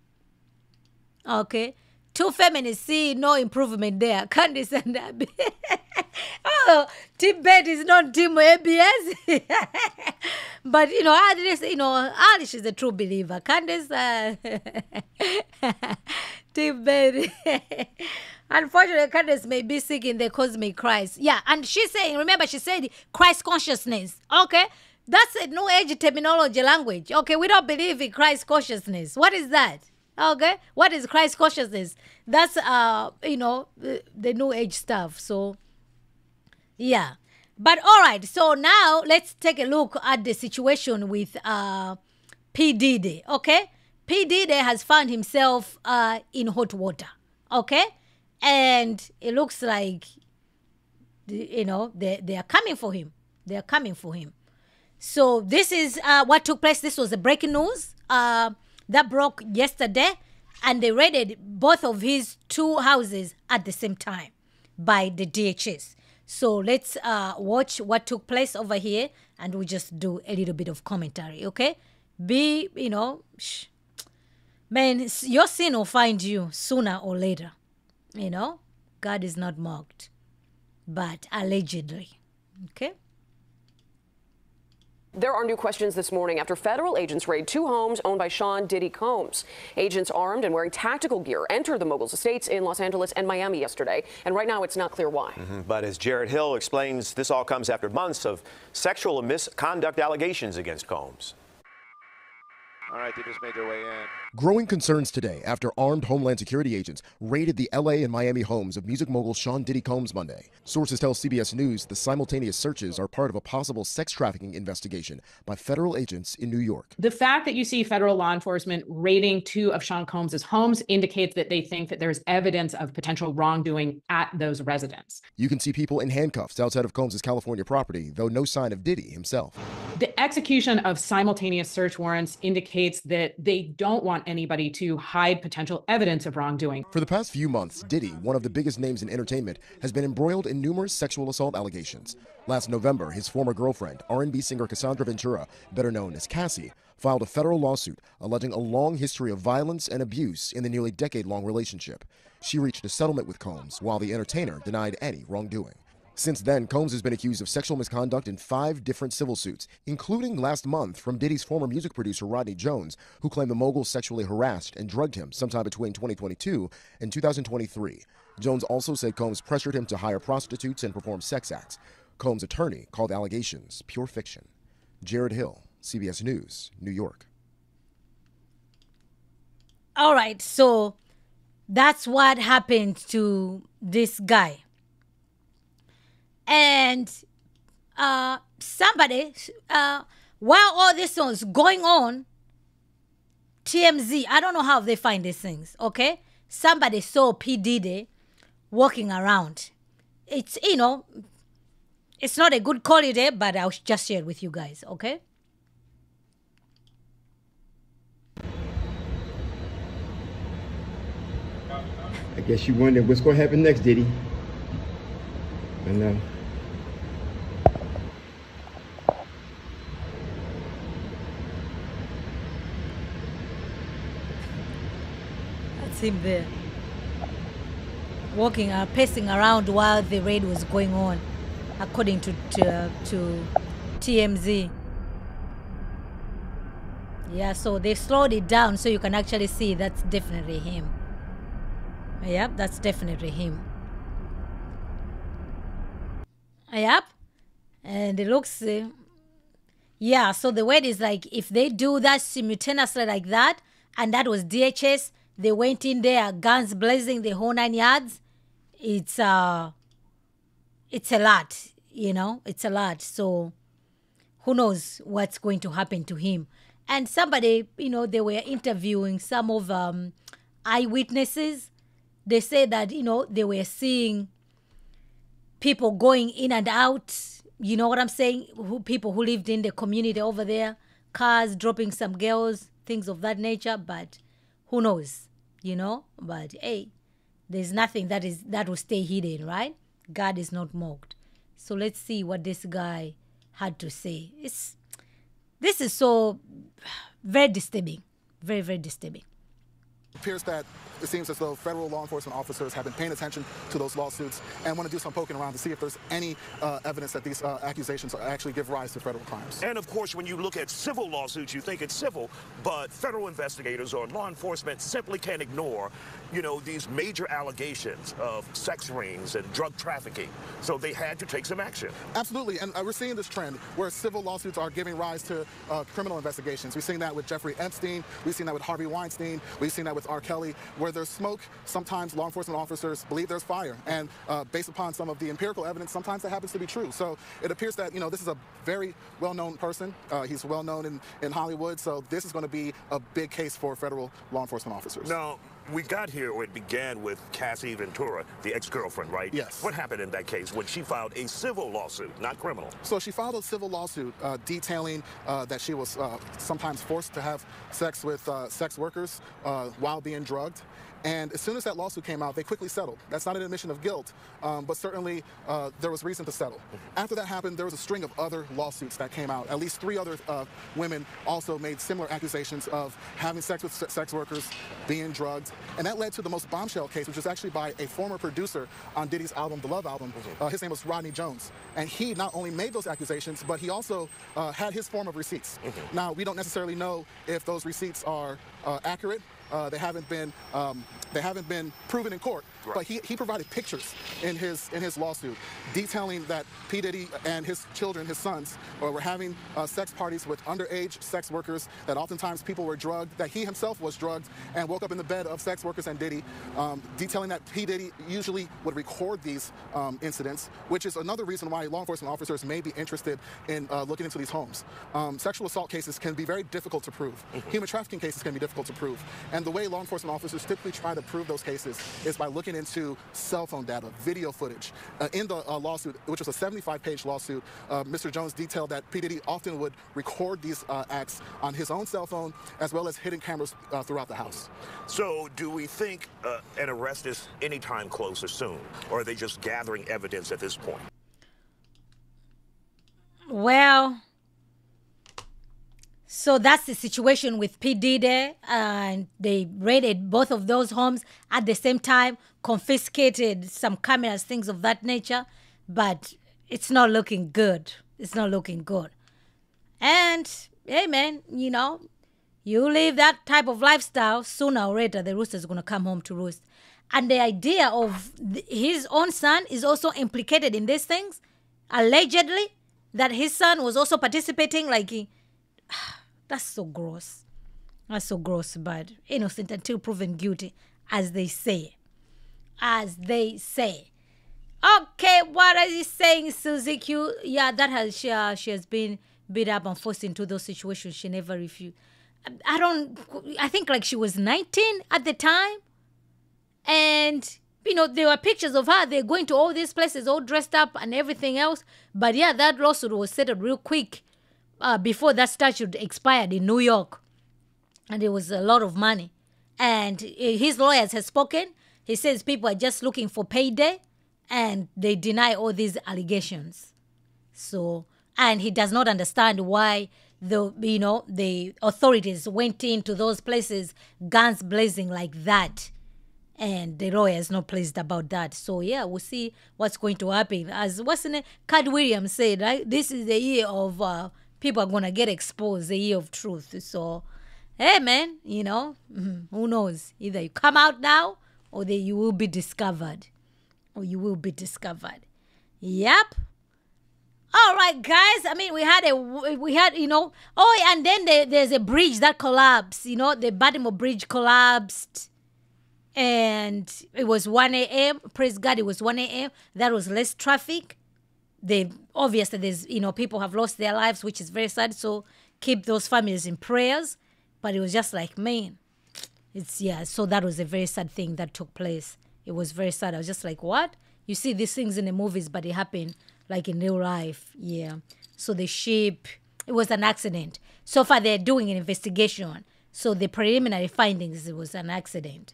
Okay. Two feminists see no improvement there. Candace and Abby. oh, Team Bet is not Team ABS. but, you know, Alice, you know, Alice is a true believer. Candace, uh, Team Bet. Unfortunately, Candace may be sick the cosmic Christ. Yeah, and she's saying, remember, she said Christ consciousness. Okay? That's a new age terminology language. Okay, we don't believe in Christ consciousness. What is that? Okay, what is Christ consciousness? That's uh, you know, the, the new age stuff. So, yeah. But all right. So now let's take a look at the situation with uh, P Diddy. Okay, P Diddy has found himself uh in hot water. Okay, and it looks like you know they they are coming for him. They are coming for him. So this is uh, what took place. This was the breaking news. Uh, that broke yesterday, and they raided both of his two houses at the same time by the DHS. So let's uh, watch what took place over here, and we just do a little bit of commentary, okay? Be, you know, shh. man, your sin will find you sooner or later. You know, God is not mocked, but allegedly, okay? There are new questions this morning after federal agents raid two homes owned by Sean Diddy Combs. Agents armed and wearing tactical gear entered the mogul's estates in Los Angeles and Miami yesterday, and right now it's not clear why. Mm-hmm. But as Jared Hill explains, this all comes after months of sexual misconduct allegations against Combs. All right, they just made their way in. Growing concerns today after armed Homeland Security agents raided the LA and Miami homes of music mogul Sean Diddy Combs Monday. Sources tell CBS News the simultaneous searches are part of a possible sex trafficking investigation by federal agents in New York. The fact that you see federal law enforcement raiding two of Sean Combs' homes indicates that they think that there's evidence of potential wrongdoing at those residences. You can see people in handcuffs outside of Combs' California property, though no sign of Diddy himself. The execution of simultaneous search warrants indicates that they don't want anybody to hide potential evidence of wrongdoing. For the past few months, Diddy, one of the biggest names in entertainment, has been embroiled in numerous sexual assault allegations. Last November, his former girlfriend, R&B singer Cassandra Ventura, better known as Cassie, filed a federal lawsuit alleging a long history of violence and abuse in the nearly decade-long relationship. She reached a settlement with Combs, while the entertainer denied any wrongdoing. Since then, Combs has been accused of sexual misconduct in five different civil suits, including last month from Diddy's former music producer Rodney Jones, who claimed the mogul sexually harassed and drugged him sometime between 2022 and 2023. Jones also said Combs pressured him to hire prostitutes and perform sex acts. Combs' attorney called allegations pure fiction. Jared Hill, CBS News, New York. All right, so that's what happened to this guy and uh, somebody, uh, while all this was going on, TMZ, I don't know how they find these things, okay? Somebody saw P. Diddy walking around. It's, you know, it's not a good quality, but I'll just share it with you guys, okay? I guess you wonder what's going to happen next, Diddy. I know. Him there. Walking, uh, pacing around while the raid was going on, according to, to, uh, to TMZ. Yeah, so they slowed it down so you can actually see that's definitely him. Yep, that's definitely him. Yep. And it looks, uh, yeah, so the word is like if they do that simultaneously like that, and that was DHS, they went in there, guns blazing, the whole nine yards. It's uh, it's a lot, you know, it's a lot. So who knows what's going to happen to him? And somebody, you know, they were interviewing some of um, eyewitnesses. They say that you know they were seeing people going in and out. You know what I'm saying? Who, people who lived in the community over there, cars dropping some girls, things of that nature. But who knows? You know. But hey, there's nothing that is that will stay hidden, right? God is not mocked. So let's see what this guy had to say. It's this is so very disturbing, very very disturbing. It appears that it seems as though federal law enforcement officers have been paying attention to those lawsuits and want to do some poking around to see if there's any uh, evidence that these uh, accusations actually give rise to federal crimes. And of course, when you look at civil lawsuits, you think it's civil, but federal investigators or law enforcement simply can't ignore, you know, these major allegations of sex rings and drug trafficking. So they had to take some action. Absolutely, and uh, we're seeing this trend where civil lawsuits are giving rise to uh, criminal investigations. We've seen that with Jeffrey Epstein. We've seen that with Harvey Weinstein. We've seen that with R. Kelly, where there's smoke, sometimes law enforcement officers believe there's fire. And uh, based upon some of the empirical evidence, sometimes that happens to be true. So it appears that, you know, this is a very well-known person. Uh, he's well-known in, in Hollywood. So this is going to be a big case for federal law enforcement officers. Now, we got here, it began with Cassie Ventura, the ex-girlfriend, right? Yes. What happened in that case when she filed a civil lawsuit, not criminal? So she filed a civil lawsuit uh, detailing uh, that she was uh, sometimes forced to have sex with uh, sex workers uh, while being drugged. And as soon as that lawsuit came out, they quickly settled. That's not an admission of guilt, um, but certainly uh, there was reason to settle. After that happened, there was a string of other lawsuits that came out. At least three other uh, women also made similar accusations of having sex with sex workers, being drugged, And that led to the most bombshell case, which was actually by a former producer on Diddy's album, the Love album. Uh, his name was Rodney Jones. And he not only made those accusations, but he also uh, had his form of receipts. Now, we don't necessarily know if those receipts are uh, accurate. Uh, they haven't been um, they haven't been proven in court, but he, he provided pictures in his in his lawsuit detailing that P Diddy and his children, his sons, uh, were having uh, sex parties with underage sex workers. That oftentimes people were drugged. That he himself was drugged and woke up in the bed of sex workers and Diddy. Um, detailing that P Diddy usually would record these um, incidents, which is another reason why law enforcement officers may be interested in uh, looking into these homes. Um, sexual assault cases can be very difficult to prove. Human trafficking cases can be difficult to prove. And the way law enforcement officers typically try to prove those cases is by looking into cell phone data, video footage. Uh, in the uh, lawsuit, which was a 75-page lawsuit, uh, Mr. Jones detailed that P. Diddy often would record these uh, acts on his own cell phone, as well as hidden cameras uh, throughout the house. So, do we think uh, an arrest is anytime close or soon, or are they just gathering evidence at this point? Well, so that's the situation with P. Diddy, and they raided both of those homes at the same time, confiscated some cameras, things of that nature, but it's not looking good. It's not looking good. And hey, man, you know, you live that type of lifestyle, sooner or later the rooster's gonna come home to roost. And the idea of th- his own son is also implicated in these things, allegedly, that his son was also participating, like he, that's so gross. That's so gross, but innocent until proven guilty, as they say. As they say. Okay, what are you saying, Susie Q? Yeah, that has she, uh, she has been beat up and forced into those situations. She never refused. I don't. I think like she was 19 at the time, and you know there were pictures of her. They're going to all these places, all dressed up and everything else. But yeah, that lawsuit was settled real quick uh, before that statute expired in New York, and it was a lot of money. And his lawyers have spoken. He says people are just looking for payday, and they deny all these allegations. So, and he does not understand why the you know the authorities went into those places, guns blazing like that, and the lawyer is not pleased about that. So yeah, we'll see what's going to happen. As what's in it, Katt Williams said, right? This is the year of uh, people are gonna get exposed, the year of truth. So, hey man, you know, who knows? Either you come out now, or then you will be discovered, or you will be discovered. Yep. All right, guys. I mean, we had a we had you know. Oh, and then there, there's a bridge that collapsed. You know, the Baltimore Bridge collapsed, and it was 1 a.m. Praise God, it was 1 a.m. That was less traffic. They obviously there's you know people have lost their lives, which is very sad. So keep those families in prayers. But it was just like man, it's yeah. So that was a very sad thing that took place. It was very sad. I was just like, what? You see these things in the movies, but it happened like in real life. Yeah. So the ship, it was an accident. So far, they're doing an investigation. So the preliminary findings, it was an accident.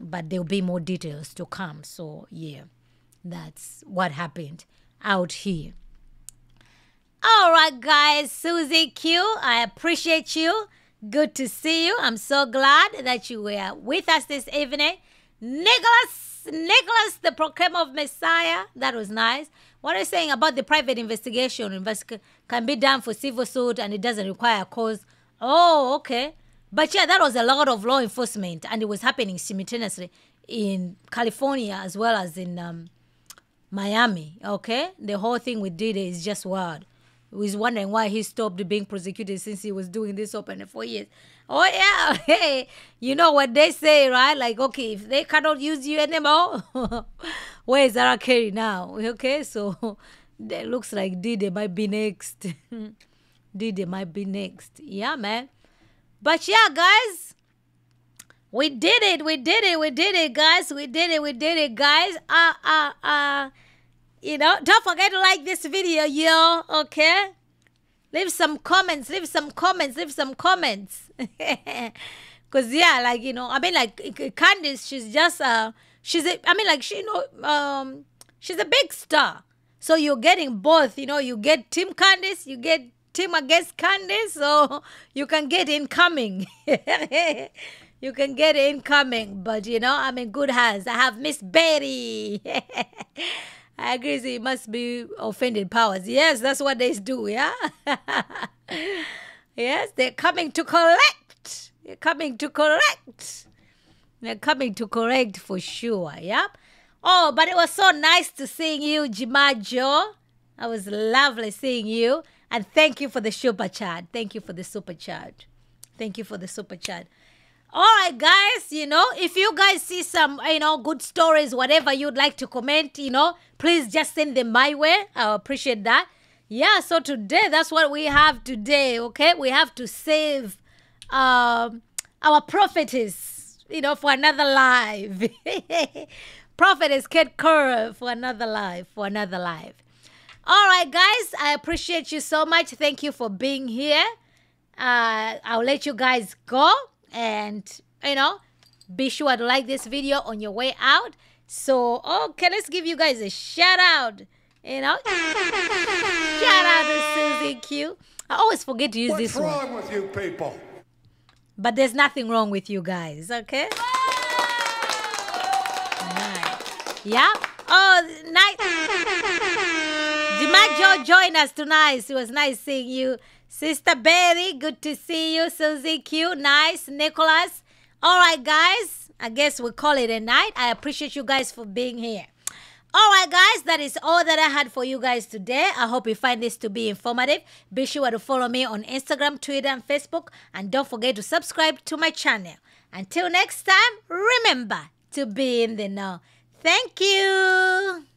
But there'll be more details to come. So yeah, that's what happened out here. All right, guys, Susie Q, I appreciate you. Good to see you. I'm so glad that you were with us this evening. Nicholas, Nicholas, the proclaimer of Messiah. That was nice. What are you saying about the private investigation? Invest- can be done for civil suit and it doesn't require a cause. Oh, okay. But yeah, that was a lot of law enforcement and it was happening simultaneously in California as well as in um, Miami. Okay, the whole thing with Diddy is just wild. Was wondering why he stopped being prosecuted since he was doing this open for years. Oh yeah, hey, you know what they say, right? Like, okay, if they cannot use you anymore, where is R. Kelly now? Okay, so it looks like Diddy might be next. Diddy might be next. Yeah, man. But yeah, guys, we did it. We did it. We did it, guys. We did it. We did it, guys. Uh, uh, uh. You know, don't forget to like this video, yo. Okay. Leave some comments. Leave some comments. Leave some comments. Cause yeah, like you know, I mean, like Candace, she's just uh, she's a, I mean, like she, you know, um, she's a big star. So you're getting both. You know, you get Team Candace, you get Team against Candace, so you can get incoming. you can get incoming, but you know, I'm in good hands. I have Miss Betty. I agree. It must be offended powers. Yes, that's what they do. Yeah. yes, they're coming to collect. They're coming to correct. They're coming to correct for sure. Yep. Oh, but it was so nice to seeing you, Jimajo. It was lovely seeing you. And thank you for the super chat. Thank you for the super chat. Thank you for the super chat. All right, guys, you know, if you guys see some, you know, good stories, whatever you'd like to comment, you know, please just send them my way. I appreciate that. Yeah, so today, that's what we have today, okay? We have to save um, our prophetess, you know, for another live. prophetess Kate Kerr for another live, for another live. All right, guys, I appreciate you so much. Thank you for being here. Uh, I'll let you guys go and, you know, be sure to like this video on your way out. So, okay, let's give you guys a shout out. You know, shout out to Susie Q. I always forget to use What's this one. wrong with you people? But there's nothing wrong with you guys, okay? Yeah? Oh, nice. Dimaggio join us tonight. It was nice seeing you. Sister Betty, good to see you. Susie Q, nice. Nicholas. All right, guys. I guess we'll call it a night. I appreciate you guys for being here. All right, guys, that is all that I had for you guys today. I hope you find this to be informative. Be sure to follow me on Instagram, Twitter, and Facebook. And don't forget to subscribe to my channel. Until next time, remember to be in the know. Thank you.